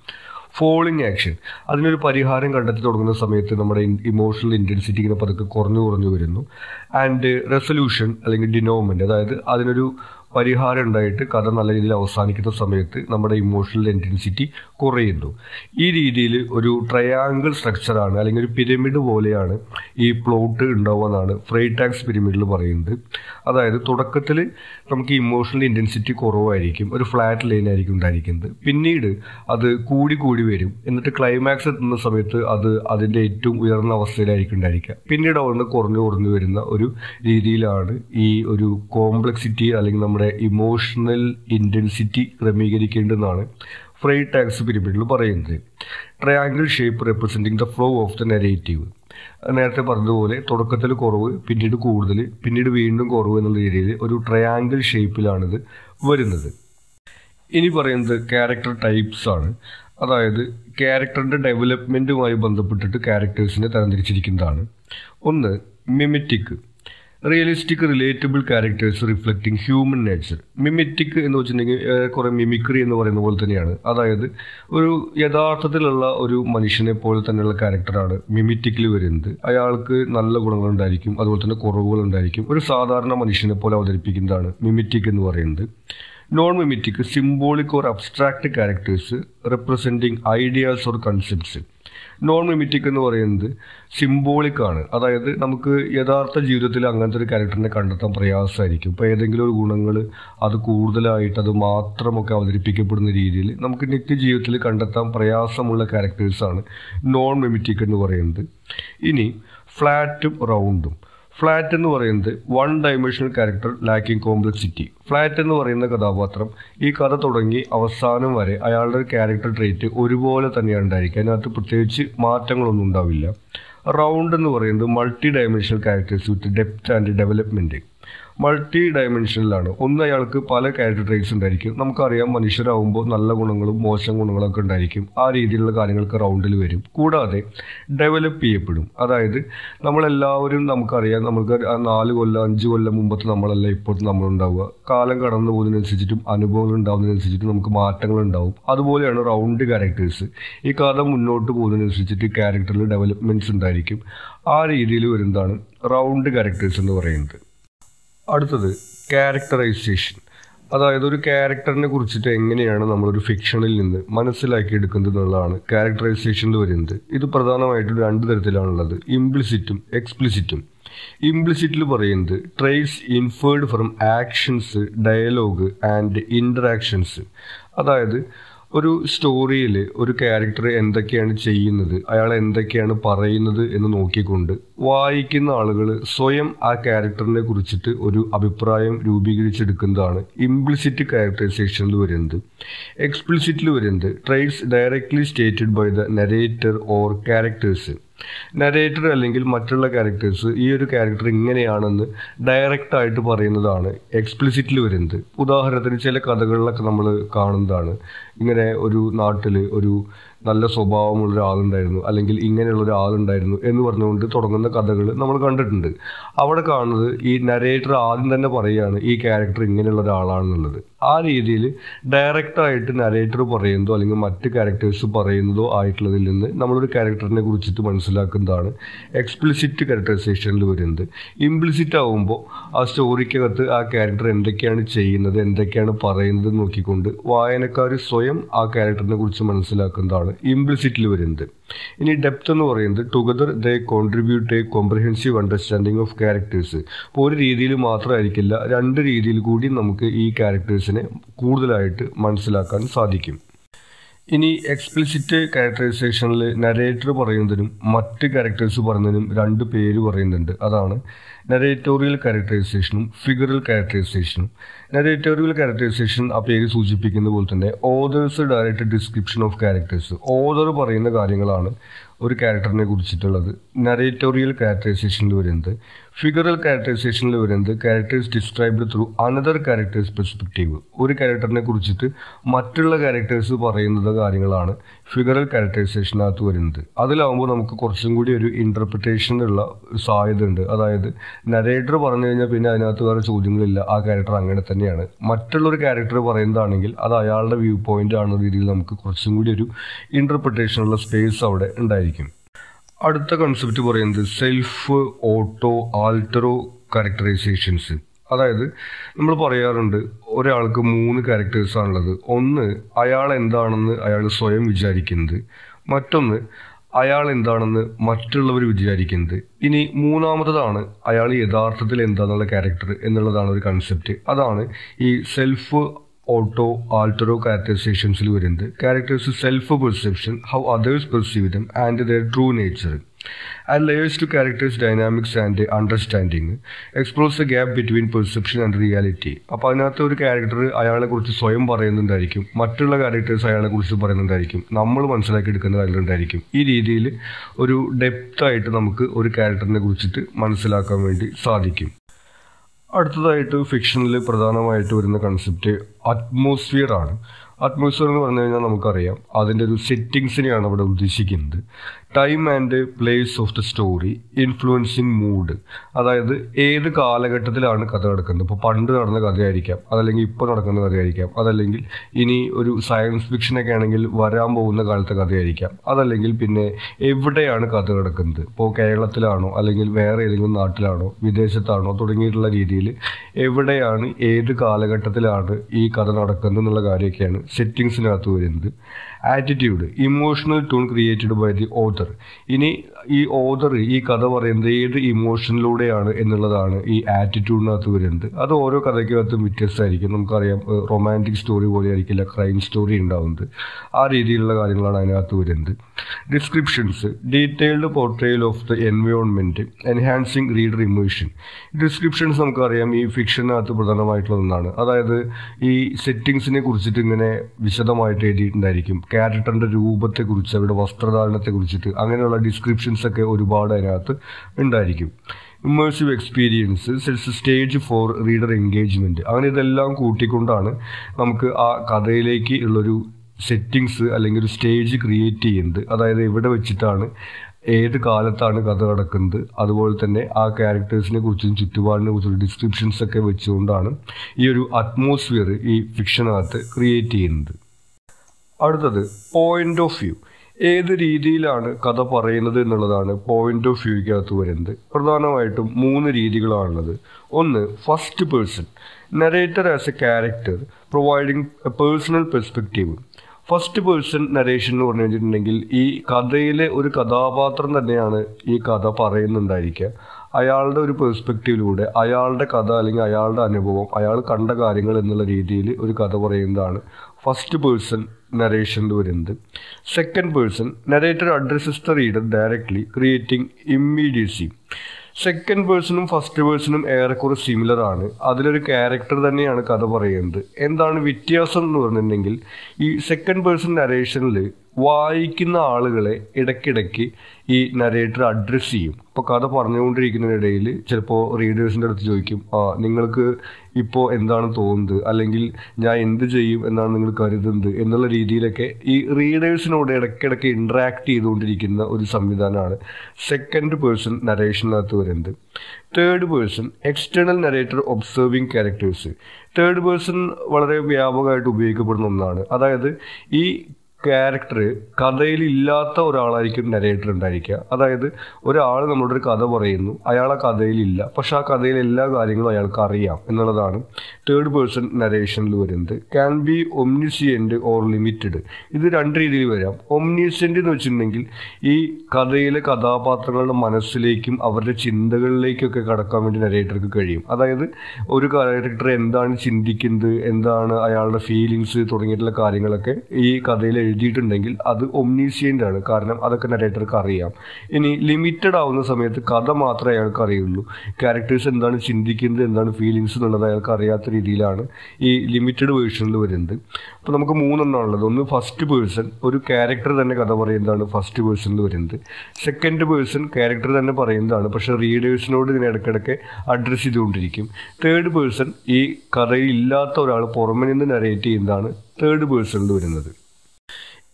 ഫോളിങ് ആക്ഷൻ അതിനൊരു പരിഹാരം കണ്ടെത്തി തുടങ്ങുന്ന സമയത്ത് നമ്മുടെ ഇമോഷണൽ ഇന്റൻസിറ്റി ഇങ്ങനെ പതുക്കെ കുറഞ്ഞു കുറഞ്ഞു വരുന്നു. ആൻഡ് റെസൊല്യൂഷൻ അല്ലെങ്കിൽ ഡിനോമെന്റ് അതായത് അതിനൊരു പരിഹാരം ഉണ്ടായിട്ട് കഥ നല്ല രീതിയിൽ അവസാനിക്കുന്ന സമയത്ത് നമ്മുടെ ഇമോഷണൽ ഇന്റൻസിറ്റി കുറയുന്നു. ഈ രീതിയിൽ ഒരു ട്രയാങ്കിൾ സ്ട്രക്ചറാണ് അല്ലെങ്കിൽ ഒരു പിരമിഡ് പോലെയാണ് ഈ പ്ലോട്ട് ഉണ്ടാവുമെന്നാണ് ഫ്രൈടാക്സ് പിരമിഡിൽ പറയുന്നത്. അതായത് തുടക്കത്തിൽ നമുക്ക് ഇമോഷണൽ ഇന്റൻസിറ്റി കുറവായിരിക്കും ഒരു ഫ്ലാറ്റ് ലൈൻ ആയിരിക്കും ഉണ്ടായിരിക്കുന്നത്. പിന്നീട് അത് കൂടി കൂടി വരും എന്നിട്ട് ക്ലൈമാക്സ് എത്തുന്ന സമയത്ത് അത് അതിന്റെ ഏറ്റവും ഉയർന്ന അവസ്ഥയിലായിരിക്കും ഉണ്ടായിരിക്കുക. പിന്നീട് അവിടുന്ന് കുറഞ്ഞു കുറഞ്ഞു വരുന്ന ഒരു രീതിയിലാണ് ഈ ഒരു കോംപ്ലക്സിറ്റി അല്ലെങ്കിൽ നമ്മുടെ ഇമോഷണൽ ഇന്റൻസിറ്റി ക്രമീകരിക്കേണ്ടതെന്നാണ് ഫ്രൈ ടാക്സ് പിരിമിഡിൽ പറയുന്നത്. Triangle shape representing the flow of the narrative നേരത്തെ പറഞ്ഞതുപോലെ തുടക്കത്തിൽ കുറവ് പിന്നീട് കൂടുതൽ പിന്നീട് വീണ്ടും കുറവ് എന്നുള്ള രീതിയിൽ ഒരു ട്രയാങ്കിൾ ഷേപ്പിലാണിത് വരുന്നത്. ഇനി പറയുന്നത് ക്യാരക്ടർ ടൈപ്സ് ആണ്. അതായത് ക്യാരക്ടറിന്റെ ഡെവലപ്മെന്റുമായി ബന്ധപ്പെട്ടിട്ട് ക്യാരക്ടേഴ്സിനെ തരംതിരിച്ചിരിക്കുന്നതാണ്. ഒന്ന് mimetic realistic relatable characters reflecting human nature mimetic എന്ന് വെച്ചിട്ടുണ്ടെങ്കിൽ കുറേ മിമിക്രി എന്ന് പറയുന്ന പോലെ തന്നെയാണ്. അതായത് ഒരു യഥാർത്ഥത്തിലുള്ള ഒരു മനുഷ്യനെ പോലെ തന്നെയുള്ള ക്യാരക്ടറാണ് മിമിറ്റിക്കിൽ വരുന്നത്. അയാൾക്ക് നല്ല ഗുണങ്ങളുണ്ടായിരിക്കും അതുപോലെ തന്നെ കുറവുകളുണ്ടായിരിക്കും. ഒരു സാധാരണ മനുഷ്യനെ പോലെ അവതരിപ്പിക്കുന്നതാണ് മിമിറ്റിക് എന്ന് പറയുന്നത്. Non mimetic symbolic or abstract characters representing ideas or concepts non mimetic എന്ന് പറയുന്നത് സിംബോളിക് ആണ്. അതായത് നമുക്ക് യഥാർത്ഥ ജീവിതത്തിൽ അങ്ങനത്തെ ഒരു ക്യാരക്ടറിനെ കണ്ടെത്താൻ പ്രയാസമായിരിക്കും. ഇപ്പോൾ ഏതെങ്കിലും ഒരു ഗുണങ്ങൾ അത് കൂടുതലായിട്ട് അത് മാത്രമൊക്കെ അവതരിപ്പിക്കപ്പെടുന്ന രീതിയിൽ നമുക്ക് നിത്യജീവിതത്തിൽ കണ്ടെത്താൻ പ്രയാസമുള്ള ക്യാരക്ടേഴ്സാണ് നോൺ മിമിറ്റിക് എന്ന് പറയുന്നത്. ഇനി ഫ്ലാറ്റും റൗണ്ടും ഫ്ലാറ്റ് എന്ന് പറയുന്നത് one dimensional character lacking complexity flat എന്ന് പറയുന്ന കഥാപാത്രം ഈ കഥ തുടങ്ങി അവസാനം വരെ അയാളുടെ ക്യാരക്ടർ ട്രേറ്റ് ഒരുപോലെ തന്നെയാണ് ഉണ്ടായിരിക്കുക. അതിനകത്ത് പ്രത്യേകിച്ച് മാറ്റങ്ങളൊന്നും ഉണ്ടാവില്ല. റൗണ്ട് എന്ന് പറയുന്നത് multi dimensional characters with depth and development multi ഡയമെൻഷനിലാണ് ഒന്ന് അയാൾക്ക് പല ക്യാരക്ടർ ഉണ്ടായിരിക്കും. നമുക്കറിയാം മനുഷ്യരാകുമ്പോൾ നല്ല ഗുണങ്ങളും മോശം ഗുണങ്ങളൊക്കെ ഉണ്ടായിരിക്കും. ആ രീതിയിലുള്ള കാര്യങ്ങൾക്ക് റൗണ്ടിൽ വരും. കൂടാതെ ഡെവലപ്പ് ചെയ്യപ്പെടും. അതായത് നമ്മളെല്ലാവരും നമുക്കറിയാം നമുക്ക് നാല് കൊല്ലം അഞ്ച് കൊല്ലം മുമ്പത്തെ നമ്മളല്ല ഇപ്പോഴത്തെ നമ്മളുണ്ടാവുക. കാലം കടന്നു പോകുന്നതിനനുസരിച്ചിട്ടും അനുഭവങ്ങൾ ഉണ്ടാകുന്നതിനനുസരിച്ചിട്ടും നമുക്ക് മാറ്റങ്ങൾ ഉണ്ടാവും. അതുപോലെയാണ് റൗണ്ട് ക്യാരക്ടേഴ്സ് ഈ കഥ മുന്നോട്ട് പോകുന്നതിനനുസരിച്ചിട്ട് ക്യാരക്ടറിൽ ഡെവലപ്മെന്റ്സ് ഉണ്ടായിരിക്കും. ആ രീതിയിൽ വരുന്നതാണ് റൗണ്ട് ക്യാരക്ടേഴ്സ് എന്ന് പറയുന്നത്. അടുത്തത് ക്യാരക്ടറൈസേഷൻ അതായത് ഒരു ക്യാരക്ടറിനെ കുറിച്ചിട്ട് എങ്ങനെയാണ് നമ്മളൊരു ഫിക്ഷനിൽ നിന്ന് മനസ്സിലാക്കി എടുക്കുന്നത് എന്നുള്ളതാണ് ക്യാരക്ടറൈസേഷനിൽ വരുന്നത്. ഇത് പ്രധാനമായിട്ടും രണ്ട് തരത്തിലാണുള്ളത്. ഇംപ്ലിസിറ്റും എക്സ്പ്ലിസിറ്റും ഇംപ്ലിസിറ്റിൽ പറയുന്നത് traits inferred from actions dialogue and interactions അതായത് ഒരു സ്റ്റോറിയിൽ ഒരു ക്യാരക്ടർ എന്തൊക്കെയാണ് ചെയ്യുന്നത് അയാൾ എന്തൊക്കെയാണ് പറയുന്നത് എന്ന് നോക്കിക്കൊണ്ട് വായിക്കുന്ന ആളുകൾ സ്വയം ആ ക്യാരക്ടറിനെ കുറിച്ചിട്ട് ഒരു അഭിപ്രായം രൂപീകരിച്ചെടുക്കുന്നതാണ് ഇംപ്ലിസിറ്റ് ക്യാരക്ടറൈസേഷനിൽ വരുന്നത്. എക്സ്പ്ലിസിറ്റിൽ വരുന്നത് traits directly stated by the narrator or characters narrator അല്ലെങ്കിൽ മറ്റുള്ള ക്യാരക്ടേഴ്സ് ഈ ഒരു ക്യാരക്ടർ ഇങ്ങനെയാണെന്ന് ഡയറക്റ്റ് ആയിട്ട് പറയുന്നതാണ് എക്സ്പ്ലിസിറ്റിൽ വരുന്നത്. ഉദാഹരണത്തിന് ചില കഥകളിലൊക്കെ നമ്മൾ കാണുന്നതാണ്. ഇങ്ങനെ ഒരു നാട്ടിൽ ഒരു നല്ല സ്വഭാവമുള്ള ഒരാളുണ്ടായിരുന്നു അല്ലെങ്കിൽ ഇങ്ങനെയുള്ള ഒരാളുണ്ടായിരുന്നു എന്ന് പറഞ്ഞുകൊണ്ട് തുടങ്ങുന്ന കഥകൾ നമ്മൾ കണ്ടിട്ടുണ്ട്. അവിടെ കാണുന്നത് ഈ നരേറ്റർ ആദ്യം തന്നെ പറയുകയാണ് ഈ ക്യാരക്ടർ ഇങ്ങനെയുള്ള ഒരാളാണെന്നുള്ളത്. ആ രീതിയിൽ ഡയറക്റ്റായിട്ട് നരേറ്റർ പറയുന്നതോ അല്ലെങ്കിൽ മറ്റ് ക്യാരക്ടേഴ്സ് പറയുന്നതോ ആയിട്ടുള്ളതിൽ നിന്ന് നമ്മളൊരു ക്യാരക്ടറിനെ കുറിച്ചിട്ട് മനസ്സിലാക്കുന്നതാണ് എക്സ്പ്ലിസിറ്റ് ക്യാരക്ടറൈസേഷനിൽ വരുന്നത്. ഇംപ്ലിസിറ്റ് ആവുമ്പോൾ ആ സ്റ്റോറിക്കകത്ത് ആ ക്യാരക്ടർ എന്തൊക്കെയാണ് ചെയ്യുന്നത് എന്തൊക്കെയാണ് പറയുന്നത് നോക്കിക്കൊണ്ട് വായനക്കാർ സ്വയം ആ ക്യാരക്ടറിനെ കുറിച്ച് മനസ്സിലാക്കുന്നതാണ് ഇംപ്ലിസിറ്റിൽ വരുന്നത്. ഇനി ഡെപ്ത് എന്ന് പറയുന്നത് together they contribute a comprehensive understanding of characters അപ്പോൾ ഒരു രീതിയിൽ മാത്രമായിരിക്കില്ല രണ്ട് രീതിയിൽ കൂടി നമുക്ക് ഈ ക്യാരക്ടേഴ്സിനെ കൂടുതലായിട്ട് മനസ്സിലാക്കാൻ സാധിക്കും. ഇനി എക്സ്പ്ലിസിറ്റ് ക്യാരക്ടറൈസേഷനിൽ നരേറ്റർ പറയുന്നതിനും മറ്റ് ക്യാരക്ടേഴ്സ് പറയുന്നതിനും രണ്ട് പേര് പറയുന്നുണ്ട്. അതാണ് നരേറ്റോറിയൽ ക്യാരക്ടറൈസേഷനും ഫിഗറൽ ക്യാരക്ടറൈസേഷനും നരേറ്റോറിയൽ ക്യാരക്ടറൈസേഷൻ ആ പേര് സൂചിപ്പിക്കുന്ന പോലെ തന്നെ author's direct description of characters author പറയുന്ന കാര്യങ്ങളാണ് ഒരു ക്യാരക്ടറിനെ കുറിച്ചിട്ടുള്ളത്. നരേറ്റോറിയൽ ക്യാരക്ടറൈസേഷനിൽ വരുന്നത്. ഫിഗറൽ ക്യാരക്ടറൈസേഷനിൽ വരുന്നത് characters described through another character's perspective ഒരു ക്യാരക്ടറിനെ കുറിച്ചിട്ട് മറ്റുള്ള ക്യാരക്ടേഴ്സ് പറയുന്നത് കാര്യങ്ങളാണ് ഫിഗറൽ ക്യാരക്ടറൈസേഷനകത്ത് വരുന്നത്. അതിലാവുമ്പോൾ നമുക്ക് കുറച്ചും കൂടി ഒരു ഇന്റർപ്രിറ്റേഷനുള്ള സാധ്യത ഉണ്ട് അതായത് നരേറ്റർ പറഞ്ഞു കഴിഞ്ഞാൽ പിന്നെ അതിനകത്ത് വേറെ ചോദ്യങ്ങളില്ല. ആ ക്യാരക്ടർ അങ്ങനെ തന്നെയാണ്. മറ്റുള്ളൊരു ക്യാരക്ടർ പറയുന്നതാണെങ്കിൽ അത് അയാളുടെ വ്യൂ പോയിന്റ് ആണ് രീതിയിൽ നമുക്ക് കുറച്ചും കൂടി ഒരു ഇന്റർപ്രിറ്റേഷനുള്ള സ്പേസ് അവിടെ ഉണ്ടായിരിക്കും. അടുത്ത കൺസെപ്റ്റ് പറയുന്നത് സെൽഫ് ഓട്ടോ ആൾട്ടറോ ക്യാരക്ടറൈസേഷൻസ് അതായത് നമ്മൾ പറയാറുണ്ട് ഒരാൾക്ക് മൂന്ന് ക്യാരക്ടേഴ്സാണുള്ളത് ഒന്ന് അയാൾ എന്താണെന്ന് അയാൾ സ്വയം വിചാരിക്കുന്നത്. മറ്റൊന്ന് അയാൾ എന്താണെന്ന് മറ്റുള്ളവർ വിചാരിക്കുന്നത്. ഇനി മൂന്നാമത്തതാണ് അയാൾ യഥാർത്ഥത്തിൽ എന്താണെന്നുള്ള ക്യാരക്ടർ എന്നുള്ളതാണ് ഒരു കൺസെപ്റ്റ് അതാണ് ഈ സെൽഫ് ഓട്ടോ ആൾട്ടറോ ക്യാരക്ടറൈസേഷൻസിൽ വരുന്നത്. Character's self perception how others perceive them and their true nature and layers to character's dynamics and understanding explores the gap between perception and reality അപ്പോൾ അതിനകത്ത് ഒരു ക്യാരക്ടർ അയാളെ കുറിച്ച് സ്വയം പറയുന്നുണ്ടായിരിക്കും. മറ്റുള്ള ക്യാരക്ടേഴ്സ് അയാളെ കുറിച്ച് പറയുന്നുണ്ടായിരിക്കും. നമ്മൾ മനസ്സിലാക്കി എടുക്കുന്ന കാര്യങ്ങളുണ്ടായിരിക്കും ഈ രീതിയിൽ ഒരു ഡെപ്ത് ആയിട്ട് നമുക്ക് ഒരു ക്യാരക്ടറിനെ കുറിച്ചിട്ട് മനസ്സിലാക്കാൻ വേണ്ടി സാധിക്കും. അടുത്തതായിട്ട് ഫിക്ഷനിൽ പ്രധാനമായിട്ട് വരുന്ന കൺസെപ്റ്റ് അറ്റ്മോസ്ഫിയർ ആണ്. അറ്റ്മോസ്ഫിയർ എന്ന് പറഞ്ഞു കഴിഞ്ഞാൽ നമുക്കറിയാം. അതിന്റെ ഒരു സെറ്റിങ്സിനെയാണ് അവിടെ ഉദ്ദേശിക്കുന്നത്. Time and place of the story influencing mood അതായത് ഏത് കാലഘട്ടത്തിലാണ് കഥ നടക്കുന്നത്? ഇപ്പോൾ പണ്ട് നടന്ന കഥയായിരിക്കാം. അതല്ലെങ്കിൽ ഇപ്പോൾ നടക്കുന്ന കഥയായിരിക്കാം. അതല്ലെങ്കിൽ ഇനി ഒരു സയൻസ് ഫിക്ഷനൊക്കെ ആണെങ്കിൽ വരാൻ പോകുന്ന കാലത്തെ കഥയായിരിക്കാം. അതല്ലെങ്കിൽ പിന്നെ എവിടെയാണ് കഥ നടക്കുന്നത്? ഇപ്പോൾ കേരളത്തിലാണോ? അല്ലെങ്കിൽ വേറെ ഏതെങ്കിലും നാട്ടിലാണോ? വിദേശത്താണോ? തുടങ്ങിയിട്ടുള്ള രീതിയിൽ എവിടെയാണ് ഏത് കാലഘട്ടത്തിലാണ് ഈ കഥ നടക്കുന്നത് എന്നുള്ള കാര്യമൊക്കെയാണ് സെറ്റിങ്സിനകത്ത് വരുന്നത്. Attitude emotional tone created by the author ഇനി ഈ ഓതർ ഈ കഥ പറയുന്നത് ഏത് ഇമോഷനിലൂടെയാണ് എന്നുള്ളതാണ് ഈ ആറ്റിറ്റ്യൂഡിനകത്ത് വരുന്നത്. അത് ഓരോ കഥയ്ക്കകത്തും വ്യത്യസ്തമായിരിക്കും. നമുക്കറിയാം റൊമാന്റിക് സ്റ്റോറി പോലെ ആയിരിക്കില്ല ക്രൈം സ്റ്റോറി ഉണ്ടാവുന്നത്. ആ രീതിയിലുള്ള കാര്യങ്ങളാണ് അതിനകത്ത് വരുന്നത്. Descriptions detailed portrayal of the environment enhancing reader emotion descriptions നമുക്കറിയാം ഈ ഫിക്ഷനകത്ത് പ്രധാനമായിട്ടുള്ള ഒന്നാണ്. അതായത് ഈ സെറ്റിങ്സിനെ കുറിച്ചിട്ട് ഇങ്ങനെ വിശദമായിട്ട് എഴുതിയിട്ടുണ്ടായിരിക്കും. ക്യാരക്ടറിന്റെ രൂപത്തെക്കുറിച്ച് അവരുടെ വസ്ത്രധാരണത്തെ കുറിച്ചിട്ട് അങ്ങനെയുള്ള ഡിസ്ക്രിപ്ഷൻസ് ഒക്കെ ഒരുപാട് അതിനകത്ത് ഉണ്ടായിരിക്കും. Immersive experience sets stage for reader engagement അങ്ങനെ ഇതെല്ലാം കൂട്ടിക്കൊണ്ടാണ് നമുക്ക് ആ കഥയിലേക്ക് ഉള്ളൊരു സെറ്റിങ്സ് അല്ലെങ്കിൽ ഒരു സ്റ്റേജ് ക്രിയേറ്റ് ചെയ്യുന്നത്. അതായത് എവിടെ വെച്ചിട്ടാണ് ഏത് കാലത്താണ് കഥ നടക്കുന്നത് അതുപോലെ തന്നെ ആ ക്യാരക്ടേഴ്സിനെ കുറിച്ചും ചുറ്റുപാടിനെ കുറിച്ചും ഡിസ്ക്രിപ്ഷൻസ് ഒക്കെ വെച്ചുകൊണ്ടാണ് ഈ ഒരു അറ്റ്മോസ്ഫിയർ ഈ ഫിക്ഷനകത്ത് ക്രിയേറ്റ് ചെയ്യുന്നത്. അടുത്തത് പോയിന്റ് ഓഫ് വ്യൂ ഏത് രീതിയിലാണ് കഥ പറയുന്നത് എന്നുള്ളതാണ് പോയിന്റ് ഓഫ് വ്യൂക്കകത്ത് വരുന്നത്. പ്രധാനമായിട്ടും മൂന്ന് രീതികളാണുള്ളത്. ഒന്ന് first person narrator as a character providing a personal perspective first person narration എന്ന് പറഞ്ഞു വെച്ചിട്ടുണ്ടെങ്കിൽ ഈ കഥയിലെ ഒരു കഥാപാത്രം തന്നെയാണ് ഈ കഥ പറയുന്നുണ്ടായിരിക്കുക. അയാളുടെ ഒരു പെർസ്പെക്റ്റീവിലൂടെ അയാളുടെ കഥ അല്ലെങ്കിൽ അയാളുടെ അനുഭവം അയാൾ കണ്ട കാര്യങ്ങൾ എന്നുള്ള രീതിയിൽ ഒരു കഥ പറയുന്നതാണ് ഫസ്റ്റ് പേഴ്സൺ നരേഷനിൽ വരുന്നത്. Second person narrator addresses the reader directly creating immediacy second പേഴ്സണും ഫസ്റ്റ് പേഴ്സണും ഏറെക്കുറെ സിമിലർ ആണ്. അതിലൊരു ക്യാരക്ടർ തന്നെയാണ് കഥ പറയുന്നത്. എന്താണ് വ്യത്യാസം എന്ന് പറഞ്ഞിട്ടുണ്ടെങ്കിൽ ഈ സെക്കൻഡ് പേഴ്സൺ നരേഷനിൽ വായിക്കുന്ന ആളുകളെ ഇടയ്ക്കിടയ്ക്ക് ഈ നരേറ്റർ അഡ്രസ്സ് ചെയ്യും. ഇപ്പോൾ കഥ പറഞ്ഞുകൊണ്ടിരിക്കുന്നതിനിടയിൽ ചിലപ്പോൾ റീഡേഴ്സിന്റെ അടുത്ത് ചോദിക്കും ആ നിങ്ങൾക്ക് ഇപ്പോൾ എന്താണ് തോന്നുന്നത്? അല്ലെങ്കിൽ ഞാൻ എന്ത് ചെയ്യും എന്നാണ് നിങ്ങൾ കരുതുന്നത്? എന്നുള്ള രീതിയിലൊക്കെ ഈ റീഡേഴ്സിനോട് ഇടയ്ക്കിടയ്ക്ക് ഇൻട്രാക്ട് ചെയ്തുകൊണ്ടിരിക്കുന്ന ഒരു സംവിധാനമാണ് സെക്കൻഡ് പേഴ്സൺ നരേഷനകത്ത് വരുന്നത്. Third person external narrator observing characters third person വളരെ വ്യാപകമായിട്ട് ഉപയോഗിക്കപ്പെടുന്ന ഒന്നാണ്. അതായത് ഈ ക്യാരക്ടർ കഥയിൽ ഇല്ലാത്ത ഒരാളായിരിക്കും നരേറ്റർ ഉണ്ടായിരിക്കുക. അതായത് ഒരാൾ നമ്മളോട് ഒരു കഥ പറയുന്നു അയാൾ ആ കഥയിലില്ല. പക്ഷെ ആ കഥയിൽ എല്ലാ കാര്യങ്ങളും അയാൾക്ക് അറിയാം എന്നുള്ളതാണ് തേർഡ് പേഴ്സൺ നരേഷനിൽ വരുന്നത്. Can be omniscient or limited ഇത് രണ്ട് രീതിയിൽ വരാം. ഒംനിസിയന്റ് എന്ന് വെച്ചിട്ടുണ്ടെങ്കിൽ ഈ കഥയിലെ കഥാപാത്രങ്ങളുടെ മനസ്സിലേക്കും അവരുടെ ചിന്തകളിലേക്കൊക്കെ കടക്കാൻ വേണ്ടി നരേറ്റർക്ക് കഴിയും. അതായത് ഒരു ക്യാരക്ടർ എന്താണ് ചിന്തിക്കുന്നത് എന്താണ് അയാളുടെ ഫീലിങ്സ് തുടങ്ങിയിട്ടുള്ള കാര്യങ്ങളൊക്കെ ഈ കഥയിൽ എഴുതിയിട്ടുണ്ടെങ്കിൽ അത് ഒംനീസിയന്റ് ആണ്. കാരണം അതൊക്കെ നരേറ്റർക്ക് അറിയാം. ഇനി ലിമിറ്റഡ് ആവുന്ന സമയത്ത് കഥ മാത്രമേ അയാൾക്ക് അറിയുള്ളൂ. ക്യാരക്ടേഴ്സ് എന്താണ് ചിന്തിക്കുന്നത് എന്താണ് ഫീലിങ്സ് എന്നുള്ളത് അയാൾക്ക് അറിയാത്ത രീതിയിലാണ് ഈ ലിമിറ്റഡ് വേർഷനിൽ വരുന്നത്. അപ്പോൾ നമുക്ക് മൂന്നെണ്ണമാണുള്ളത് ഒന്ന് ഫസ്റ്റ് പേഴ്സൺ ഒരു ക്യാരക്ടർ തന്നെ കഥ പറയുന്നതാണ് ഫസ്റ്റ് പേഴ്സണിൽ വരുന്നത്. സെക്കൻഡ് പേഴ്സൺ ക്യാരക്ടർ തന്നെ പറയുന്നതാണ്. പക്ഷേ റീഡേഴ്സിനോട് ഇതിനെ ഇടയ്ക്കിടയ്ക്ക് അഡ്രസ്സ് ചെയ്തുകൊണ്ടിരിക്കും. തേർഡ് പേഴ്സൺ ഈ കഥയിൽ ഇല്ലാത്ത ഒരാൾ പുറമെ നിന്ന് നരേറ്റ് ചെയ്യുന്നതാണ് തേർഡ് പേഴ്സണിൽ വരുന്നത്.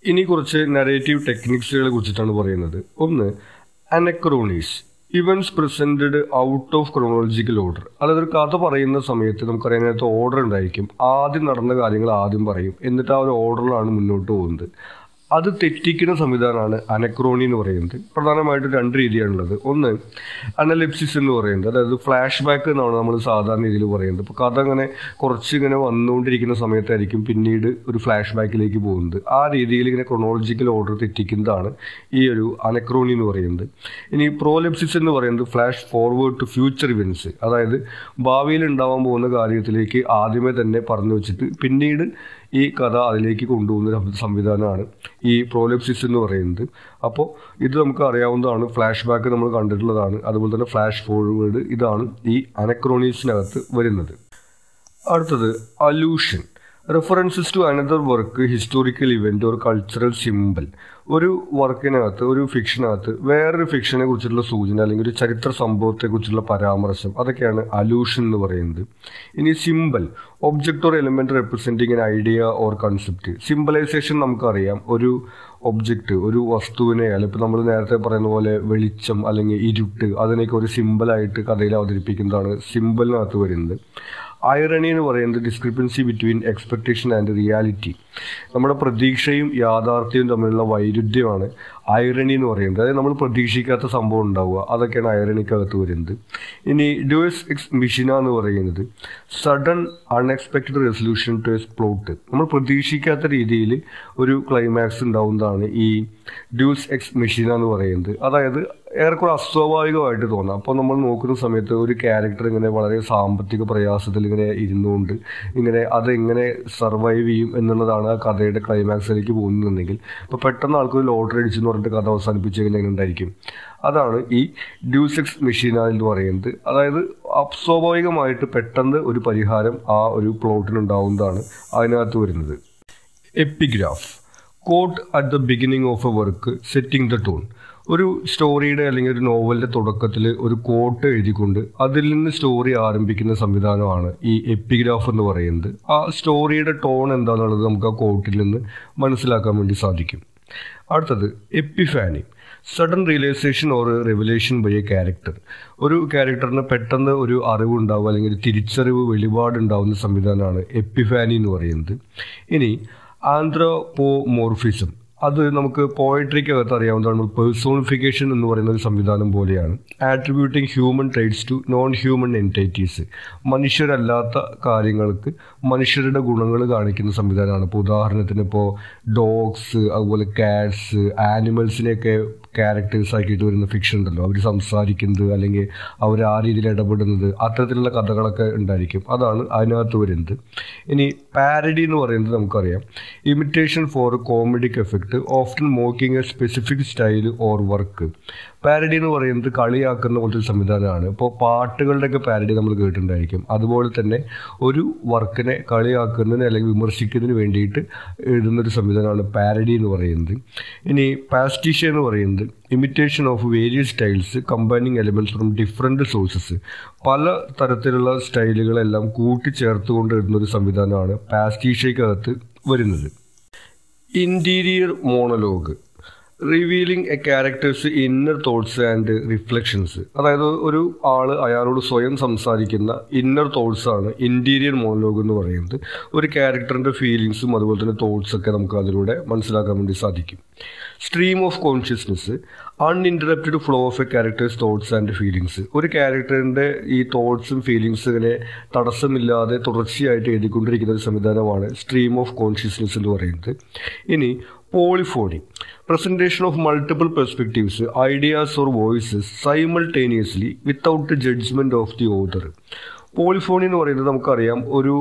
ഇനി കുറച്ച് നരേറ്റീവ് ടെക്നിക്സുകളെ കുറിച്ചിട്ടാണ് പറയുന്നത്. ഒന്ന് anachronies events presented out of chronological order അതായത് ഒരു കഥ പറയുന്ന സമയത്ത് നമുക്കറിയാൻ ഓർഡർ ഉണ്ടായിരിക്കും. ആദ്യം നടന്ന കാര്യങ്ങൾ ആദ്യം പറയും. എന്നിട്ട് ആ ഒരു ഓർഡറിലാണ് മുന്നോട്ട് പോകുന്നത്. അത് തെറ്റിക്കുന്ന സംവിധാനമാണ് അനക്രോണി എന്ന് പറയുന്നത്. പ്രധാനമായിട്ടും രണ്ട് രീതിയാണുള്ളത്. ഒന്ന് അനലിപ്സിസ് എന്ന് പറയുന്നത്. അതായത് ഫ്ലാഷ് ബാക്ക് എന്നാണ് നമ്മൾ സാധാരണ രീതിയിൽ പറയുന്നത്. ഇപ്പോൾ കഥ അങ്ങനെ കുറച്ച് ഇങ്ങനെ വന്നുകൊണ്ടിരിക്കുന്ന സമയത്തായിരിക്കും പിന്നീട് ഒരു ഫ്ലാഷ് ബാക്കിലേക്ക് പോകുന്നത്. ആ രീതിയിൽ ഇങ്ങനെ ക്രൊണോളജിക്കൽ ഓർഡർ തെറ്റിക്കുന്നതാണ് ഈ ഒരു അനക്രോണി എന്ന് പറയുന്നത്. ഇനി പ്രോലെപ്സിസ് എന്ന് പറയുന്നത് flash forward to future events അതായത് ഭാവിയിൽ ഉണ്ടാവാൻ പോകുന്ന കാര്യത്തിലേക്ക് ആദ്യമേ തന്നെ പറഞ്ഞു വെച്ചിട്ട് പിന്നീട് ഈ കഥ അതിലേക്ക് കൊണ്ടുപോകുന്ന സംവിധാനമാണ് ഈ പ്രോലെപ്സിസ് എന്ന് പറയുന്നത്. അപ്പോൾ ഇത് നമുക്ക് അറിയാവുന്നതാണ് ഫ്ലാഷ് ബാക്ക് നമ്മൾ കണ്ടിട്ടുള്ളതാണ് അതുപോലെ തന്നെ ഫ്ലാഷ് ഫോർവേഡ് ഇതാണ് ഈ അനക്രോണീസിനകത്ത് വരുന്നത്. അടുത്തത് allusion references to another work historical event or cultural simple ഒരു വർക്കിനകത്ത് ഒരു ഫിക്ഷനകത്ത് വേറൊരു ഫിക്ഷനെ കുറിച്ചുള്ള സൂചന അല്ലെങ്കിൽ ഒരു ചരിത്ര സംഭവത്തെ കുറിച്ചുള്ള പരാമർശം അതൊക്കെയാണ് അലൂഷൻ എന്ന് പറയുന്നത്. ഇനി symbol object or element representing an idea or concept symbolization നമുക്കറിയാം. ഒരു ഒബ്ജക്റ്റ് ഒരു വസ്തുവിനെ അല്ലെങ്കിൽ ഇപ്പോൾ നമ്മൾ നേരത്തെ പറയുന്ന പോലെ വെളിച്ചം അല്ലെങ്കിൽ ഇരുട്ട് അതിനൊക്കെ ഒരു സിമ്പിളായിട്ട് കഥയിൽ അവതരിപ്പിക്കുന്നതാണ് സിമ്പിളിനകത്ത് വരുന്നത്. ഐറണി എന്ന് പറയുന്നത് discrepancy between expectation and reality നമ്മുടെ പ്രതീക്ഷയും യാഥാർത്ഥ്യവും തമ്മിലുള്ള വൈരുദ്ധ്യമാണ് ഐറണി എന്ന് പറയുന്നത്. അതായത് നമ്മൾ പ്രതീക്ഷിക്കാത്ത സംഭവം ഉണ്ടാവുക. അതൊക്കെയാണ് ഐറണിക്കകത്ത് വരുന്നത്. ഇനി ഡ്യൂസ് എക്സ് മിഷിന എന്ന് പറയുന്നത് sudden unexpected resolution to its plot നമ്മൾ പ്രതീക്ഷിക്കാത്ത രീതിയിൽ ഒരു ക്ലൈമാക്സ് ഉണ്ടാവുന്നതാണ് ഈ ഡ്യൂസ് എക്സ് മിഷിന എന്ന് പറയുന്നത്. അതായത് ഏറെക്കുറെ അസ്വാഭാവികമായിട്ട് തോന്നാം. അപ്പോൾ നമ്മൾ നോക്കുന്ന സമയത്ത് ഒരു ക്യാരക്ടർ ഇങ്ങനെ വളരെ സാമ്പത്തിക പ്രയാസത്തിൽ ഇങ്ങനെ ഇരുന്നുകൊണ്ട് ഇങ്ങനെ അതെങ്ങനെ സർവൈവ് ചെയ്യും എന്നുള്ളതാണ് ആ കഥയുടെ ക്ലൈമാക്സിലേക്ക് പോകുന്നതെങ്കിൽ ഇപ്പോൾ പെട്ടെന്ന് ആൾക്കൊരു ലോട്ടറി അടിച്ചു എന്ന് പറഞ്ഞിട്ട് കഥ അവസാനിപ്പിച്ച് എങ്ങനെ ഉണ്ടായിരിക്കും? അതാണ് ഈ ഡ്യൂസെക്സ് മെഷീന എന്ന് പറയുന്നത്. അതായത് അസ്വാഭാവികമായിട്ട് പെട്ടെന്ന് ഒരു പരിഹാരം ആ ഒരു പ്ലോട്ടിനുണ്ടാവുന്നതാണ് അതിനകത്ത് വരുന്നത്. Epigraph quote at the beginning of a work setting the tone ഒരു സ്റ്റോറിയുടെ അല്ലെങ്കിൽ ഒരു നോവലിന്റെ തുടക്കത്തിൽ ഒരു കോട്ട് എഴുതിക്കൊണ്ട് അതിൽ നിന്ന് സ്റ്റോറി ആരംഭിക്കുന്ന സംവിധാനമാണ് ഈ എപ്പിഗ്രാഫ് എന്ന് പറയുന്നത്. ആ സ്റ്റോറിയുടെ ടോൺ എന്താണെന്നുള്ളത് നമുക്ക് ആ കോട്ടിൽ നിന്ന് മനസ്സിലാക്കാൻ വേണ്ടി സാധിക്കും. അടുത്തത് epiphany sudden realization or revelation by a character ഒരു ക്യാരക്ടറിന് പെട്ടെന്ന് ഒരു അറിവ് ഉണ്ടാവുക അല്ലെങ്കിൽ ഒരു തിരിച്ചറിവ് വെളിപാടുണ്ടാവുന്ന സംവിധാനമാണ് എപ്പിഫാനി എന്ന് പറയുന്നത്. ഇനി ആന്ത്രോപോമോർഫിസം അത് നമുക്ക് പോയട്രിക്കകത്ത് അറിയാവുന്നതാണ്. പേഴ്സോണിഫിക്കേഷൻ എന്ന് പറയുന്ന ഒരു സംവിധാനം പോലെയാണ്. Attributing human traits to non human entities മനുഷ്യരല്ലാത്ത കാര്യങ്ങൾക്ക് മനുഷ്യരുടെ ഗുണങ്ങൾ കാണിക്കുന്ന സംവിധാനമാണ്. ഇപ്പോൾ ഉദാഹരണത്തിന് ഇപ്പോൾ ഡോഗ്സ് അതുപോലെ കാറ്റ്സ് ആനിമൽസിനെയൊക്കെ ക്യാരക്ടേഴ്സ് ആക്കിയിട്ട് വരുന്ന ഫിക്ഷൻ ഉണ്ടല്ലോ. അവർ സംസാരിക്കുന്നത് അല്ലെങ്കിൽ അവർ ആ രീതിയിൽ ഇടപെടുന്നത് അത്തരത്തിലുള്ള കഥകളൊക്കെ ഉണ്ടായിരിക്കും. അതാണ് അതിനകത്ത് വരുന്നത്. ഇനി പാരഡി എന്ന് പറയുന്നത് നമുക്കറിയാം. Imitation for comedic effect often mocking a specific style or work parody എന്ന് പറയുന്നത് കളിയാക്കുന്ന പോലത്തെ ഒരു സംവിധാനമാണ്. ഇപ്പോൾ പാട്ടുകളുടെയൊക്കെ പാരഡി നമ്മൾ കേട്ടിട്ടുണ്ടായിരിക്കും. അതുപോലെ തന്നെ ഒരു വർക്കിനെ കളിയാക്കുന്നതിന് അല്ലെങ്കിൽ വിമർശിക്കുന്നതിന് വേണ്ടിയിട്ട് എഴുതുന്നൊരു സംവിധാനമാണ് പാരഡി എന്ന് പറയുന്നത്. ഇനി പാസ്റ്റിഷ എന്ന് പറയുന്നത് imitation of various styles combining elements from different sources പല തരത്തിലുള്ള സ്റ്റൈലുകളെല്ലാം കൂട്ടിച്ചേർത്തുകൊണ്ട് എഴുതുന്ന ഒരു സംവിധാനമാണ് പാസ്റ്റീഷയ്ക്കകത്ത് വരുന്നത്. Interior monologue revealing a character's inner thoughts and reflections അതായത് ഒരു ആൾ അയാളോട് സ്വയം സംസാരിക്കുന്ന ഇന്നർ തോട്ട്സ് ആണ് ഇന്റീരിയർ മോണലോഗ് എന്ന് പറയുന്നത്. ഒരു ക്യാരക്ടറിന്റെ ഫീലിങ്സും അതുപോലെ തന്നെ തോട്ട്സ് ഒക്കെ നമുക്ക് അതിലൂടെ മനസ്സിലാക്കാൻ വേണ്ടി സാധിക്കും. Stream of consciousness uninterrupted flow of a character's thoughts and feelings ഒരു ക്യാരക്ടറിന്റെ ഈ തോട്ട്സും ഫീലിങ്സും തടസ്സമില്ലാതെ തുടർച്ചയായിട്ട് എഴുതിക്കൊണ്ടിരിക്കുന്ന ഒരു സംവിധാനമാണ് സ്ട്രീം ഓഫ് കോൺഷ്യസ്നെസ് എന്ന് പറയുന്നത്. ഇനി polyphony presentation of multiple perspectives ideas or voices simultaneously without judgment of the author polyphony എന്ന് പറയുന്നത് നമുക്കറിയാം ഒരു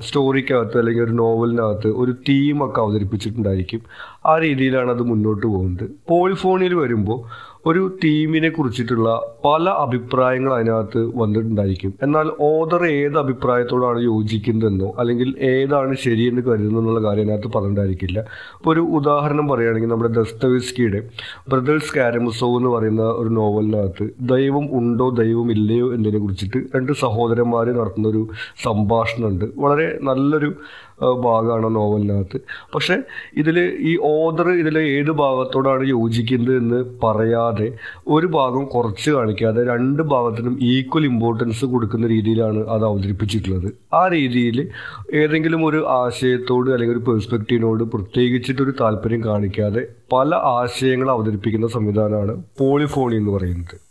സ്റ്റോറിക്കകത്ത് അല്ലെങ്കിൽ ഒരു നോവലിനകത്ത് ഒരു തീമൊക്കെ അവതരിപ്പിച്ചിട്ടുണ്ടായിരിക്കും. ആ രീതിയിലാണ് അത് മുന്നോട്ട് പോകുന്നത്. പോളിഫോണിയിൽ വരുമ്പോൾ ഒരു ടീമിനെ കുറിച്ചിട്ടുള്ള പല അഭിപ്രായങ്ങൾ അതിനകത്ത് വന്നിട്ടുണ്ടായിരിക്കും. എന്നാൽ ഓദർ ഏത് അഭിപ്രായത്തോടാണ് യോജിക്കുന്നതെന്നോ അല്ലെങ്കിൽ ഏതാണ് ശരിയെന്ന് കരുതുന്നതെന്നുള്ള കാര്യം അതിനകത്ത് പറഞ്ഞിട്ടുണ്ടായിരിക്കില്ല. ഇപ്പോൾ ഒരു ഉദാഹരണം പറയുകയാണെങ്കിൽ നമ്മുടെ ദസ്തവിസ്കിയുടെ ബ്രദേഴ്സ് കാരമസോ എന്ന് പറയുന്ന ഒരു നോവലിനകത്ത് ദൈവം ഉണ്ടോ ദൈവം ഇല്ലയോ എന്നതിനെ കുറിച്ചിട്ട് രണ്ട് സഹോദരന്മാർ നടത്തുന്ന ഒരു സംഭാഷണമുണ്ട്. വളരെ നല്ലൊരു ഭാഗമാണ് നോവലിനകത്ത്? പക്ഷെ ഇതിൽ ഈ ഓദർ ഇതിൽ ഏത് ഭാഗത്തോടാണ് യോജിക്കുന്നത് എന്ന് പറയാതെ ഒരു ഭാഗം കുറച്ച് കാണിക്കാതെ രണ്ട് ഭാഗത്തിനും ഈക്വൽ ഇമ്പോർട്ടൻസ് കൊടുക്കുന്ന രീതിയിലാണ് അത് അവതരിപ്പിച്ചിട്ടുള്ളത്. ആ രീതിയിൽ ഏതെങ്കിലും ഒരു ആശയത്തോട് അല്ലെങ്കിൽ ഒരു പെർസ്പെക്റ്റീവിനോട് പ്രത്യേകിച്ചിട്ടൊരു താല്പര്യം കാണിക്കാതെ പല ആശയങ്ങൾ അവതരിപ്പിക്കുന്ന സംവിധാനമാണ് പോളിഫോണി എന്ന് പറയുന്നത്.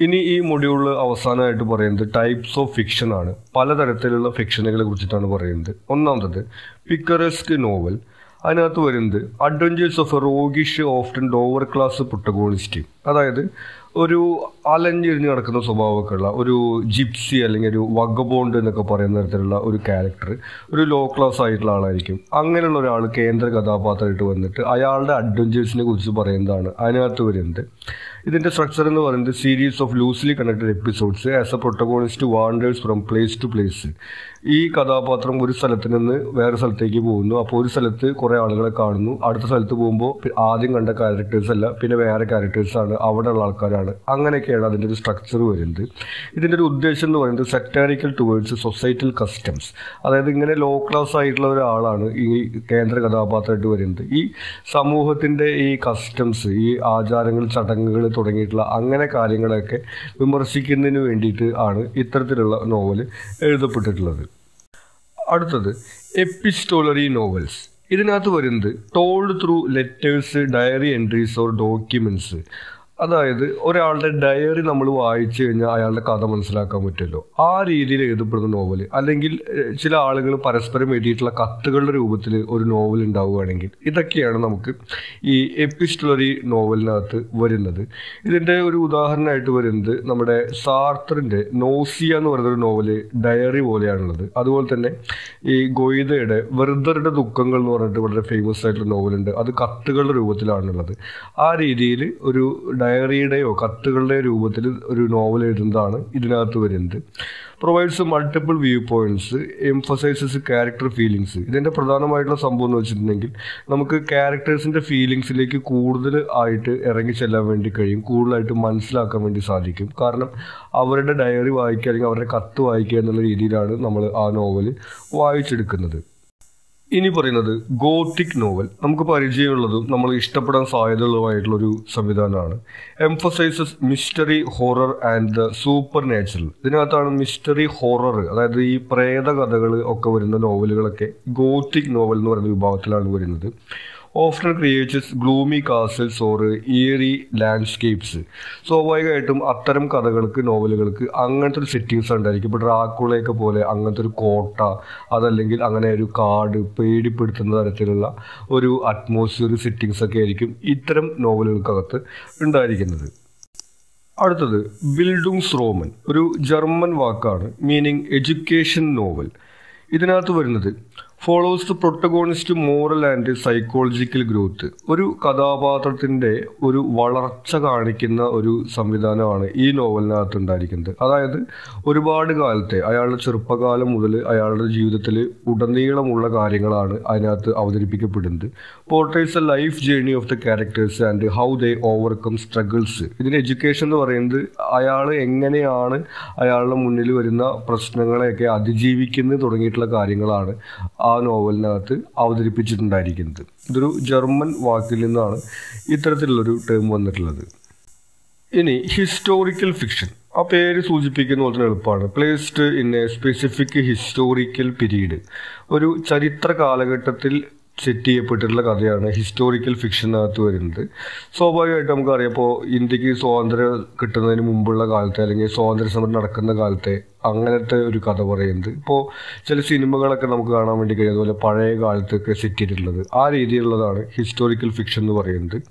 ഇനി ഈ മൊഡ്യൂളിൽ അവസാനമായിട്ട് പറയുന്നത് ടൈപ്സ് ഓഫ് ഫിക്ഷൻ ആണ്. പലതരത്തിലുള്ള ഫിക്ഷനുകളെ കുറിച്ചിട്ടാണ് പറയുന്നത്. ഒന്നാമത്തത് പിക്കറസ്ക് നോവൽ അതിനകത്ത് വരുന്നത് adventures of a roguish often lower class protagonist അതായത് ഒരു അലഞ്ഞിരിഞ്ഞ് നടക്കുന്ന സ്വഭാവമൊക്കെ ഉള്ള ഒരു ജിപ്സി അല്ലെങ്കിൽ ഒരു വഗബോണ്ട് എന്നൊക്കെ പറയുന്ന തരത്തിലുള്ള ഒരു ക്യാരക്ടർ ഒരു ലോ ക്ലാസ് ആയിട്ടുള്ള ആളായിരിക്കും. അങ്ങനെയുള്ള ഒരാൾ കേന്ദ്ര കഥാപാത്രമായിട്ട് വന്നിട്ട് അയാളുടെ അഡ്വഞ്ചേഴ്സിനെ കുറിച്ച് പറയുന്നതാണ് അതിനകത്ത് വരുന്നത്. ഇതിന്റെ സ്ട്രക്ചർ എന്ന് പറയുന്നത് series of loosely connected episodes as a protagonist wanders from place to place ഈ കഥാപാത്രം ഒരു സ്ഥലത്ത് നിന്ന് വേറെ സ്ഥലത്തേക്ക് പോകുന്നു. അപ്പോൾ ഒരു സ്ഥലത്ത് കുറെ ആളുകളെ കാണുന്നു. അടുത്ത സ്ഥലത്ത് പോകുമ്പോൾ ആദ്യം കണ്ട ക്യാരക്ടേഴ്സ് അല്ല പിന്നെ വേറെ ക്യാരക്ടേഴ്സ് ആണ് അവിടെയുള്ള ആൾക്കാരാണ്. അങ്ങനെയൊക്കെയാണ് അതിന്റെ ഒരു സ്ട്രക്ചർ വരുന്നത്. ഇതിന്റെ ഒരു ഉദ്ദേശം എന്ന് പറയുന്നത് സെറ്റാരിക്കൽ ടുവേർഡ്സ് സൊസൈറ്റൽ കസ്റ്റംസ് അതായത് ഇങ്ങനെ ലോ ക്ലാസ് ആയിട്ടുള്ള ഒരാളാണ് ഈ കേന്ദ്ര കഥാപാത്രമായിട്ട് വരുന്നത്. ഈ സമൂഹത്തിന്റെ ഈ കസ്റ്റംസ് ഈ ആചാരങ്ങൾ ചടങ്ങുകൾ തുടങ്ങിയിട്ടുള്ള അങ്ങനെ കാര്യങ്ങളൊക്കെ വിമർശിക്കുന്നതിന് വേണ്ടിയിട്ട് ആണ് ഇത്തരത്തിലുള്ള നോവൽ എഴുതപ്പെട്ടിട്ടുള്ളത്. അടുത്തത് എപ്പിസ്റ്റോളറി നോവൽസ് ഇതിനകത്ത് വരുന്നത് told through letters diary entries or documents അതായത് ഒരാളുടെ ഡയറി നമ്മൾ വായിച്ചു കഴിഞ്ഞാൽ അയാളുടെ കഥ മനസ്സിലാക്കാൻ പറ്റുമല്ലോ. ആ രീതിയിൽ എഴുതപ്പെടുന്ന നോവൽ അല്ലെങ്കിൽ ചില ആളുകൾ പരസ്പരം എഴുതിയിട്ടുള്ള കത്തുകളുടെ രൂപത്തിൽ ഒരു നോവൽ ഉണ്ടാവുകയാണെങ്കിൽ ഇതൊക്കെയാണ് നമുക്ക് ഈ എപ്പിസ്റ്റലറി നോവലിനകത്ത് വരുന്നത്. ഇതിന്റെ ഒരു ഉദാഹരണമായിട്ട് വരുന്നത് നമ്മുടെ സാർത്തറിന്റെ നോസിയ എന്ന് പറയുന്ന ഒരു നോവൽ ഡയറി പോലെയാണുള്ളത്. അതുപോലെ തന്നെ ഈ ഗോയിതയുടെ വെറുതരുടെ ദുഃഖങ്ങൾ എന്ന് പറഞ്ഞിട്ട് വളരെ ഫേമസ് ആയിട്ടുള്ള നോവലുണ്ട് അത് കത്തുകളുടെ രൂപത്തിലാണുള്ളത്. ആ രീതിയിൽ ഒരു ഡയറിയുടെയോ കത്തുകളുടെയോ രൂപത്തിൽ ഒരു നോവൽ എഴുതുന്നതാണ് ഇതിനകത്ത് വരുന്നത്. Provides multiple view points emphasises character feelings ഇതിന്റെ പ്രധാനമായിട്ടുള്ള സംഭവം എന്ന് വെച്ചിട്ടുണ്ടെങ്കിൽ നമുക്ക് ക്യാരക്ടേഴ്സിന്റെ ഫീലിങ്സിലേക്ക് കൂടുതൽ ആയിട്ട് ഇറങ്ങി ചെല്ലാൻ വേണ്ടി കഴിയും കൂടുതലായിട്ട് മനസ്സിലാക്കാൻ വേണ്ടി സാധിക്കും. കാരണം അവരുടെ ഡയറി വായിക്കുക അല്ലെങ്കിൽ അവരുടെ കത്ത് വായിക്കുക എന്നുള്ള രീതിയിലാണ് നമ്മൾ ആ നോവൽ വായിച്ചെടുക്കുന്നത്. ഇനി പറയുന്നത് ഗോത്തിക് നോവൽ. നമുക്ക് പരിചയമുള്ളതും നമ്മൾ ഇഷ്ടപ്പെടാൻ സാധ്യതയുള്ളതുമായിട്ടുള്ളൊരു സംവിധാനമാണ്. Emphasises mystery horror and the supernatural ഇതിനകത്താണ് മിസ്റ്ററി ഹൊറർ അതായത് ഈ പ്രേത കഥകൾ ഒക്കെ വരുന്ന നോവലുകളൊക്കെ ഗോത്തിക് നോവൽ എന്ന് പറയുന്ന വിഭാഗത്തിലാണ് വരുന്നത്. Often creators gloomy castles or eerie landscapes സ്വാഭാവികമായിട്ടും അത്തരം കഥകൾക്ക് നോവലുകൾക്ക് അങ്ങനത്തെ ഒരു സെറ്റിങ്സ് ഉണ്ടായിരിക്കും. ഇപ്പോൾ ഡ്രാക്കുളയൊക്കെ പോലെ അങ്ങനത്തെ ഒരു കോട്ട അതല്ലെങ്കിൽ അങ്ങനെ ഒരു കാട് പേടിപ്പെടുത്തുന്ന തരത്തിലുള്ള ഒരു അറ്റ്മോസ്ഫിയർ സെറ്റിങ്സ് ഒക്കെ ആയിരിക്കും ഇത്തരം നോവലുകൾക്കകത്ത് ഉണ്ടായിരിക്കുന്നത്. അടുത്തത് ബിൽഡുങ്സ് റോമൻ ഒരു ജർമ്മൻ വാക്കാണ് മീനിങ് എഡ്യൂക്കേഷൻ നോവൽ ഇതിനകത്ത് വരുന്നത് follows the protagonist moral and psychological growth ഒരു കഥാപാത്രത്തിന്റെ ഒരു വളർച്ച കാണിക്കുന്ന ഒരു സംവിധാനമാണ് ഈ നോവലിനകത്ത് ഉണ്ടായിരിക്കുന്നത്. അതായത് ഒരുപാട് കാലത്തെ അയാളുടെ ചെറുപ്പകാലം മുതൽ അയാളുടെ ജീവിതത്തിൽ ഉടനീളമുള്ള കാര്യങ്ങളാണ് അതിനകത്ത് അവതരിപ്പിക്കപ്പെടുന്നത്. Portrays a life journey of the characters and how they overcome struggles ഇതിന് എഡ്യൂക്കേഷൻ എന്ന് പറയുന്നത് അയാൾ എങ്ങനെയാണ് അയാളുടെ മുന്നിൽ വരുന്ന പ്രശ്നങ്ങളെയൊക്കെ അതിജീവിക്കുന്നത് തുടങ്ങിയിട്ടുള്ള കാര്യങ്ങളാണ്. ആ നോവലിനകത്ത് അവതരിപ്പിച്ചിട്ടുണ്ടായിരിക്കുന്നത്. ഇതൊരു ജർമ്മൻ വാക്കിൽ നിന്നാണ് ഇത്തരത്തിലുള്ളൊരു ടേം വന്നിട്ടുള്ളത്. ഇനി ഹിസ്റ്റോറിക്കൽ ഫിക്ഷൻ ആ പേര് സൂചിപ്പിക്കുന്ന പോലെ തന്നെ എളുപ്പമാണ്. Placed in a specific historical period ഒരു ചരിത്ര കാലഘട്ടത്തിൽ സെറ്റ് ചെയ്യപ്പെട്ടിട്ടുള്ള കഥയാണ് ഹിസ്റ്റോറിക്കൽ ഫിക്ഷനകത്ത് വരുന്നത്. സ്വാഭാവികമായിട്ട് നമുക്കറിയാം ഇപ്പോൾ ഇന്ത്യയ്ക്ക് സ്വാതന്ത്ര്യം കിട്ടുന്നതിന് മുമ്പുള്ള കാലത്തെ അല്ലെങ്കിൽ സ്വാതന്ത്ര്യ സമരം നടക്കുന്ന കാലത്തെ അങ്ങനത്തെ ഒരു കഥ പറയുന്നത്. ഇപ്പോൾ ചില സിനിമകളൊക്കെ നമുക്ക് കാണാൻ വേണ്ടി കഴിയും. അതുപോലെ പഴയ കാലത്തൊക്കെ സെറ്റ് ചെയ്തിട്ടുള്ളത്. ആ രീതിയിലുള്ളതാണ് ഹിസ്റ്റോറിക്കൽ ഫിക്ഷൻ എന്ന് പറയുന്നത്.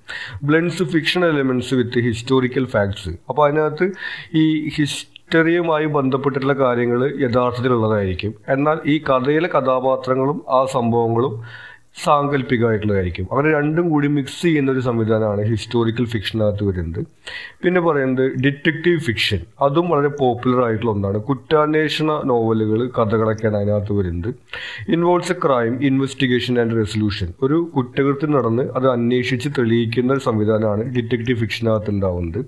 Blends fiction elements with historical facts അപ്പോൾ അതിനകത്ത് ഈ ഹിസ്റ്ററിയുമായി ബന്ധപ്പെട്ടിട്ടുള്ള കാര്യങ്ങൾ യഥാർത്ഥത്തിലുള്ളതായിരിക്കും. എന്നാൽ ഈ കഥയിലെ കഥാപാത്രങ്ങളും ആ സംഭവങ്ങളും സാങ്കല്പികമായിട്ടുള്ളതായിരിക്കും. അങ്ങനെ രണ്ടും കൂടി മിക്സ് ചെയ്യുന്ന ഒരു സംവിധാനമാണ് ഹിസ്റ്റോറിക്കൽ ഫിക്ഷനകത്ത് വരുന്നത്. പിന്നെ പറയുന്നത് ഡിറ്റക്റ്റീവ് ഫിക്ഷൻ അതും വളരെ പോപ്പുലർ ആയിട്ടുള്ള ഒന്നാണ്. കുറ്റാന്വേഷണ നോവലുകൾ കഥകളൊക്കെയാണ് അതിനകത്ത് വരുന്നത്. Involves a crime investigation and resolution ഒരു കുറ്റകൃത്യം നടന്ന് അത് അന്വേഷിച്ച് തെളിയിക്കുന്ന ഒരു സംവിധാനമാണ് ഡിറ്റക്റ്റീവ് ഫിക്ഷനകത്ത് ഉണ്ടാവുന്നത്.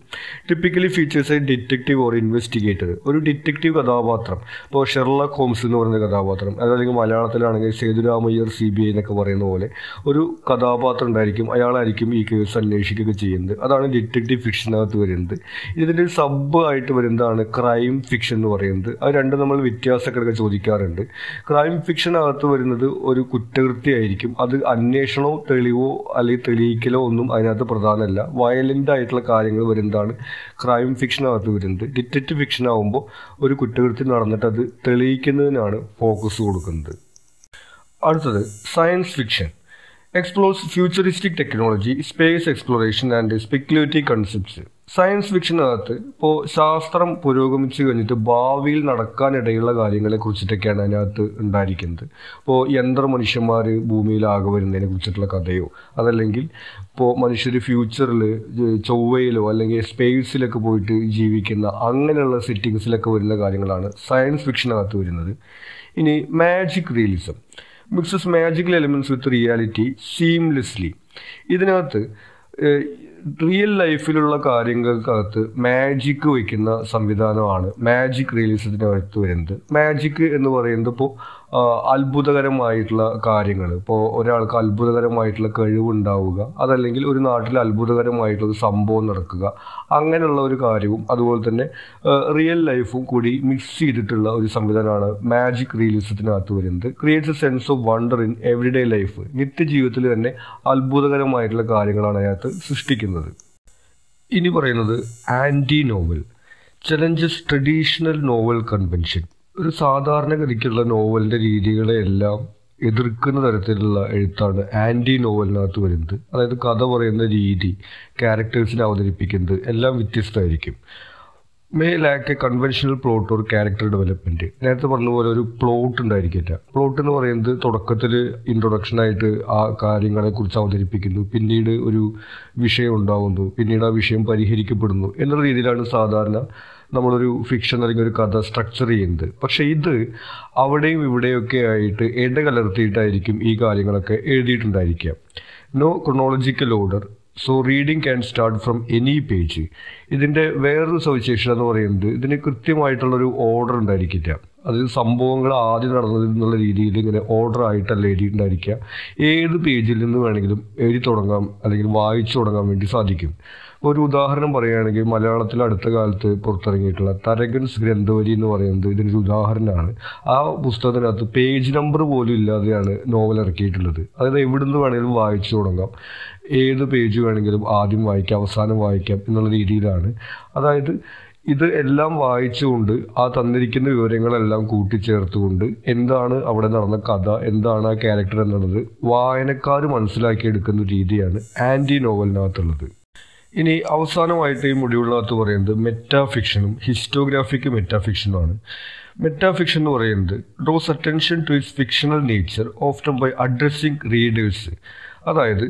Typically features detective or investigator ഒരു ഡിറ്റക്റ്റീവ് കഥാപാത്രം. ഇപ്പോൾ ഷെർലക് ഹോംസ് എന്ന് പറയുന്ന കഥാപാത്രം. അതല്ലെങ്കിൽ മലയാളത്തിലാണെങ്കിൽ സേതുരാമയ്യർ സി ബി ഐ എന്നൊക്കെ പറയുന്ന പറയുന്ന പോലെ ഒരു കഥാപാത്രം ഉണ്ടായിരിക്കും അയാളായിരിക്കും ഈ കേസ് അന്വേഷിക്കുകയൊക്കെ ചെയ്യുന്നത്. അതാണ് ഡിറ്റക്റ്റീവ് ഫിക്ഷനകത്ത് വരുന്നത്. ഇതിന്റെ സബ് ആയിട്ട് വരുന്നതാണ് ക്രൈം ഫിക്ഷൻ എന്ന് പറയുന്നത്. അത് രണ്ടും നമ്മൾ വ്യത്യാസങ്ങളൊക്കെ ചോദിക്കാറുണ്ട്. ക്രൈം ഫിക്ഷനകത്ത് വരുന്നത് ഒരു കുറ്റകൃത്യമായിരിക്കും. അത് അന്വേഷണമോ തെളിവോ അല്ലെങ്കിൽ തെളിയിക്കലോ ഒന്നും അതിനകത്ത് പ്രധാനമല്ല. വയലന്റ് ആയിട്ടുള്ള കാര്യങ്ങൾ വരുന്നതാണ് ക്രൈം ഫിക്ഷനകത്ത് വരുന്നത്. ഡിറ്റക്റ്റീവ് ഫിക്ഷൻ ആകുമ്പോൾ ഒരു കുറ്റകൃത്യം നടന്നിട്ട് അത് തെളിയിക്കുന്നതിനാണ് ഫോക്കസ് കൊടുക്കുന്നത്. അടുത്തത് science fiction explores futuristic technology space exploration and speculative concepts science ഫിക്ഷനകത്ത് ഇപ്പോൾ ശാസ്ത്രം പുരോഗമിച്ചു കഴിഞ്ഞിട്ട് ഭാവിയിൽ നടക്കാനിടയുള്ള കാര്യങ്ങളെ കുറിച്ചിട്ടൊക്കെയാണ് അതിനകത്ത് ഉണ്ടായിരിക്കുന്നത്. ഇപ്പോൾ യന്ത്ര മനുഷ്യന്മാർ ഭൂമിയിലാകെ വരുന്നതിനെ കുറിച്ചിട്ടുള്ള കഥയോ അതല്ലെങ്കിൽ ഇപ്പോൾ മനുഷ്യർ ഫ്യൂച്ചറിൽ ചൊവ്വയിലോ അല്ലെങ്കിൽ സ്പേസിലൊക്കെ പോയിട്ട് ജീവിക്കുന്ന അങ്ങനെയുള്ള സെറ്റിങ്സിലൊക്കെ വരുന്ന കാര്യങ്ങളാണ് സയൻസ് ഫിക്ഷനകത്ത് വരുന്നത്. ഇനി magic realism mixes magical elements with reality seamlessly ഇതിനകത്ത് റിയൽ ലൈഫിലുള്ള കാര്യങ്ങൾക്കകത്ത് മാജിക് വയ്ക്കുന്ന സംവിധാനമാണ് മാജിക് റിയലിസത്തിനകത്ത് വരുന്നത്. മാജിക് എന്ന് പറയുന്നത് ഇപ്പോൾ അത്ഭുതകരമായിട്ടുള്ള കാര്യങ്ങൾ ഇപ്പോൾ ഒരാൾക്ക് അത്ഭുതകരമായിട്ടുള്ള കഴിവുണ്ടാവുക അതല്ലെങ്കിൽ ഒരു നാട്ടിൽ അത്ഭുതകരമായിട്ടുള്ള ഒരു സംഭവം നടക്കുക അങ്ങനെയുള്ള ഒരു കാര്യവും അതുപോലെ തന്നെ റിയൽ ലൈഫും കൂടി മിക്സ് ചെയ്തിട്ടുള്ള ഒരു സംവിധാനമാണ് മാജിക് റിയലിസത്തിനകത്ത് വരുന്നത്. Creates a sense of wonder in everyday life നിത്യജീവിതത്തിൽ തന്നെ അത്ഭുതകരമായിട്ടുള്ള കാര്യങ്ങളാണ് അതിനകത്ത് സൃഷ്ടിക്കുന്നത്. ഇനി പറയുന്നത് anti novel challenges traditional novel convention ഒരു സാധാരണഗതിക്കുള്ള നോവലിന്റെ രീതികളെയെല്ലാം എതിർക്കുന്ന തരത്തിലുള്ള എഴുത്താണ് ആന്റി നോവലിനകത്ത് വരുന്നത്. അതായത് കഥ പറയുന്ന രീതി ക്യാരക്ടേഴ്സിനെ അവതരിപ്പിക്കുന്നത് എല്ലാം വ്യത്യസ്തമായിരിക്കും. May lack a conventional plot ഒരു ക്യാരക്ടർ ഡെവലപ്മെന്റ് നേരത്തെ പറഞ്ഞ പോലെ ഒരു പ്ലോട്ട് ഉണ്ടായിരിക്കില്ല പ്ലോട്ട് എന്ന് പറയുന്നത് തുടക്കത്തിൽ ഇൻട്രൊഡക്ഷനായിട്ട് ആ കാര്യങ്ങളെക്കുറിച്ച് അവതരിപ്പിക്കുന്നു. പിന്നീട് ഒരു വിഷയം ഉണ്ടാകുന്നു പിന്നീട് ആ വിഷയം പരിഹരിക്കപ്പെടുന്നു എന്ന രീതിയിലാണ് സാധാരണ നമ്മളൊരു ഫിക്ഷൻ അല്ലെങ്കിൽ ഒരു കഥ സ്ട്രക്ചർ ചെയ്യുന്നത്. പക്ഷെ ഇത് അവിടെയും ഇവിടെയൊക്കെ ആയിട്ട് ഇടകലർത്തിയിട്ടായിരിക്കും ഈ കാര്യങ്ങളൊക്കെ എഴുതിയിട്ടുണ്ടായിരിക്കുക. No chronological order so reading can start from any page ഇതിന്റെ വേറൊരു സവിശേഷത എന്ന് പറയുന്നത് ഇതിന് കൃത്യമായിട്ടുള്ളൊരു ഓർഡർ ഉണ്ടായിരിക്കില്ല. അത് സംഭവങ്ങൾ ആദ്യം നടന്നത് എന്നുള്ള രീതിയിൽ ഇങ്ങനെ ഓർഡർ ആയിട്ടല്ല എഴുതിയിട്ടുണ്ടായിരിക്കുക. ഏത് പേജിൽ നിന്ന് വേണമെങ്കിലും എഴുതി തുടങ്ങാം അല്ലെങ്കിൽ വായിച്ചു തുടങ്ങാൻ വേണ്ടി സാധിക്കും. ഒരു ഉദാഹരണം പറയുകയാണെങ്കിൽ മലയാളത്തിൽ അടുത്ത കാലത്ത് പുറത്തിറങ്ങിയിട്ടുള്ള തരകൻസ് ഗ്രന്ഥവലി എന്ന് പറയുന്നത് ഇതിനൊരു ഉദാഹരണമാണ്. ആ പുസ്തകത്തിനകത്ത് പേജ് നമ്പർ പോലും ഇല്ലാതെയാണ് നോവൽ ഇറക്കിയിട്ടുള്ളത്. അതായത് എവിടുന്ന് വേണമെങ്കിലും വായിച്ചു തുടങ്ങാം. ഏത് പേജ് വേണമെങ്കിലും ആദ്യം വായിക്കാം അവസാനം വായിക്കാം എന്നുള്ള രീതിയിലാണ്. അതായത് ഇത് എല്ലാം വായിച്ചുകൊണ്ട് ആ തന്നിരിക്കുന്ന വിവരങ്ങളെല്ലാം കൂട്ടിച്ചേർത്തുകൊണ്ട് എന്താണ് അവിടെ നടന്ന കഥ എന്താണ് ആ ക്യാരക്ടർ എന്നുള്ളത് വായനക്കാർ മനസ്സിലാക്കിയെടുക്കുന്ന രീതിയാണ് ആന്റി നോവലിനകത്തുള്ളത്. ഇനി അവസാനമായിട്ട് ഈ മുടിവുള്ളകത്ത് പറയുന്നത് മെറ്റാഫിക്ഷനും ഹിസ്റ്റോഗ്രാഫിക് മെറ്റാഫിക്ഷനുമാണ് മെറ്റാഫിക്ഷൻ എന്ന് പറയുന്നത് draws attention to its fictional nature often by addressing readers അതായത്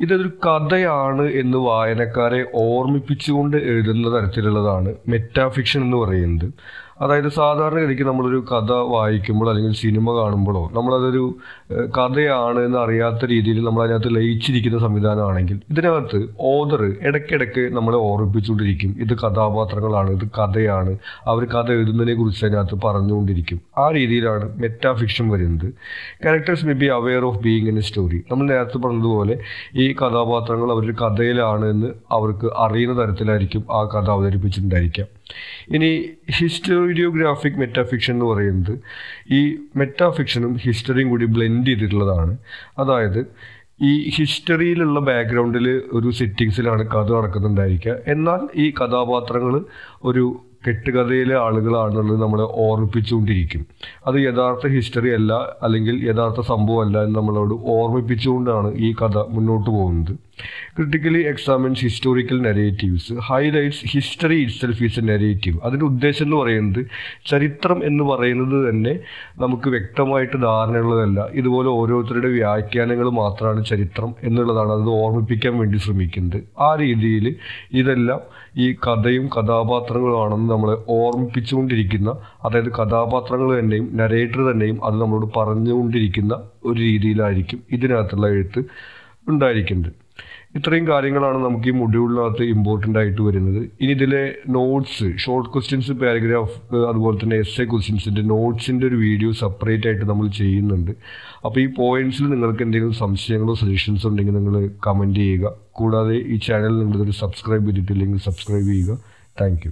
ഇതൊരു കഥയാണ് എന്ന് വായനക്കാരെ ഓർമ്മിപ്പിച്ചുകൊണ്ട് എഴുതുന്ന തരത്തിലുള്ളതാണ് മെറ്റാഫിക്ഷൻ എന്ന് പറയുന്നത്. അതായത് സാധാരണഗതിക്ക് നമ്മളൊരു കഥ വായിക്കുമ്പോൾ അല്ലെങ്കിൽ സിനിമ കാണുമ്പോഴോ നമ്മളതൊരു കഥയാണ് എന്ന് അറിയാത്ത രീതിയിൽ നമ്മൾ അതിനകത്ത് ലയിച്ചിരിക്കുന്ന സംവിധാനമാണെങ്കിൽ ഇതിനകത്ത് ഓദർ ഇടയ്ക്കിടയ്ക്ക് നമ്മളെ ഓർമ്മിപ്പിച്ചുകൊണ്ടിരിക്കും. ഇത് കഥാപാത്രങ്ങളാണ് ഇത് കഥയാണ് അവർ കഥ എഴുതുന്നതിനെ കുറിച്ച് അതിനകത്ത് പറഞ്ഞുകൊണ്ടിരിക്കും. ആ രീതിയിലാണ് മെറ്റാഫിക്ഷൻ വരുന്നത്. Characters may be aware of being in a story. നമ്മൾ നേരത്തെ പറഞ്ഞതുപോലെ ഈ കഥാപാത്രങ്ങൾ അവരുടെ കഥയിലാണ് എന്ന് അവർക്ക് അറിയുന്ന തരത്തിലായിരിക്കും ആ കഥ അവതരിപ്പിച്ചിട്ടുണ്ടായിരിക്കാം. ഇനി ഹിസ്റ്റോറിയോഗ്രാഫിക് മെറ്റാഫിക്ഷൻ എന്ന് പറയുന്നത് ഈ മെറ്റാഫിക്ഷനും ഹിസ്റ്ററിയും കൂടി ബ്ലെൻഡ് ചെയ്തിട്ടുള്ളതാണ്. അതായത് ഈ ഹിസ്റ്ററിയിലുള്ള ബാക്ക്ഗ്രൗണ്ടിൽ ഒരു സെറ്റിങ്സിലാണ് കഥ നടക്കുന്നുണ്ടായിരിക്കുക. എന്നാൽ ഈ കഥാപാത്രങ്ങൾ ഒരു കെട്ടുകഥയിലെ ആളുകളാണെന്നുള്ളത് നമ്മളെ ഓർമ്മിപ്പിച്ചുകൊണ്ടിരിക്കും. അത് യഥാർത്ഥ ഹിസ്റ്ററി അല്ല അല്ലെങ്കിൽ യഥാർത്ഥ സംഭവം അല്ല എന്ന് നമ്മളോട് ഓർമ്മിപ്പിച്ചുകൊണ്ടാണ് ഈ കഥ മുന്നോട്ട് പോകുന്നത്. Critically examines historical narratives highlights history itself is a narrative അതിന്റെ ഉദ്ദേശം എന്ന് പറയുന്നത് ചരിത്രം എന്ന് പറയുന്നത് തന്നെ നമുക്ക് വ്യക്തമായിട്ട് ധാരണയുള്ളതല്ല. ഇതുപോലെ ഓരോരുത്തരുടെ വ്യാഖ്യാനങ്ങൾ മാത്രമാണ് ചരിത്രം എന്നുള്ളതാണ് അത് ഓർമ്മിപ്പിക്കാൻ വേണ്ടി ശ്രമിക്കുന്നത്. ആ രീതിയിൽ ഇതെല്ലാം ഈ കഥയും കഥാപാത്രങ്ങളുമാണെന്ന് നമ്മളെ ഓർമ്മിപ്പിച്ചുകൊണ്ടിരിക്കുന്ന അതായത് കഥാപാത്രങ്ങൾ തന്നെയും നരേറ്റർ തന്നെയും അത് നമ്മളോട് പറഞ്ഞുകൊണ്ടിരിക്കുന്ന ഒരു രീതിയിലായിരിക്കും ഇതിനകത്തുള്ള എഴുത്ത് ഉണ്ടായിരിക്കുന്നത്. ഇത്രയും കാര്യങ്ങളാണ് നമുക്ക് ഈ മൊഡ്യൂളിനകത്ത് ഇമ്പോർട്ടന്റ് ആയിട്ട് വരുന്നത്. ഇനി ഇതിലെ നോട്ട്സ് ഷോർട്ട് ക്വസ്റ്റ്യൻസ് പാരഗ്രാഫ് അതുപോലെ തന്നെ എസ് എ ക്വസ്റ്റ്യൻസിന്റെ നോട്ട്സിന്റെ ഒരു വീഡിയോ സെപ്പറേറ്റ് ആയിട്ട് നമ്മൾ ചെയ്യുന്നുണ്ട്. അപ്പോൾ ഈ പോയിന്റ്സിൽ നിങ്ങൾക്ക് എന്തെങ്കിലും സംശയങ്ങളോ സജഷൻസോ ഉണ്ടെങ്കിൽ നിങ്ങൾ കമന്റ് ചെയ്യുക. കൂടാതെ ഈ ചാനൽ നിങ്ങളിതൊരു സബ്സ്ക്രൈബ് ചെയ്തിട്ടില്ലെങ്കിൽ സബ്സ്ക്രൈബ് ചെയ്യുക. താങ്ക്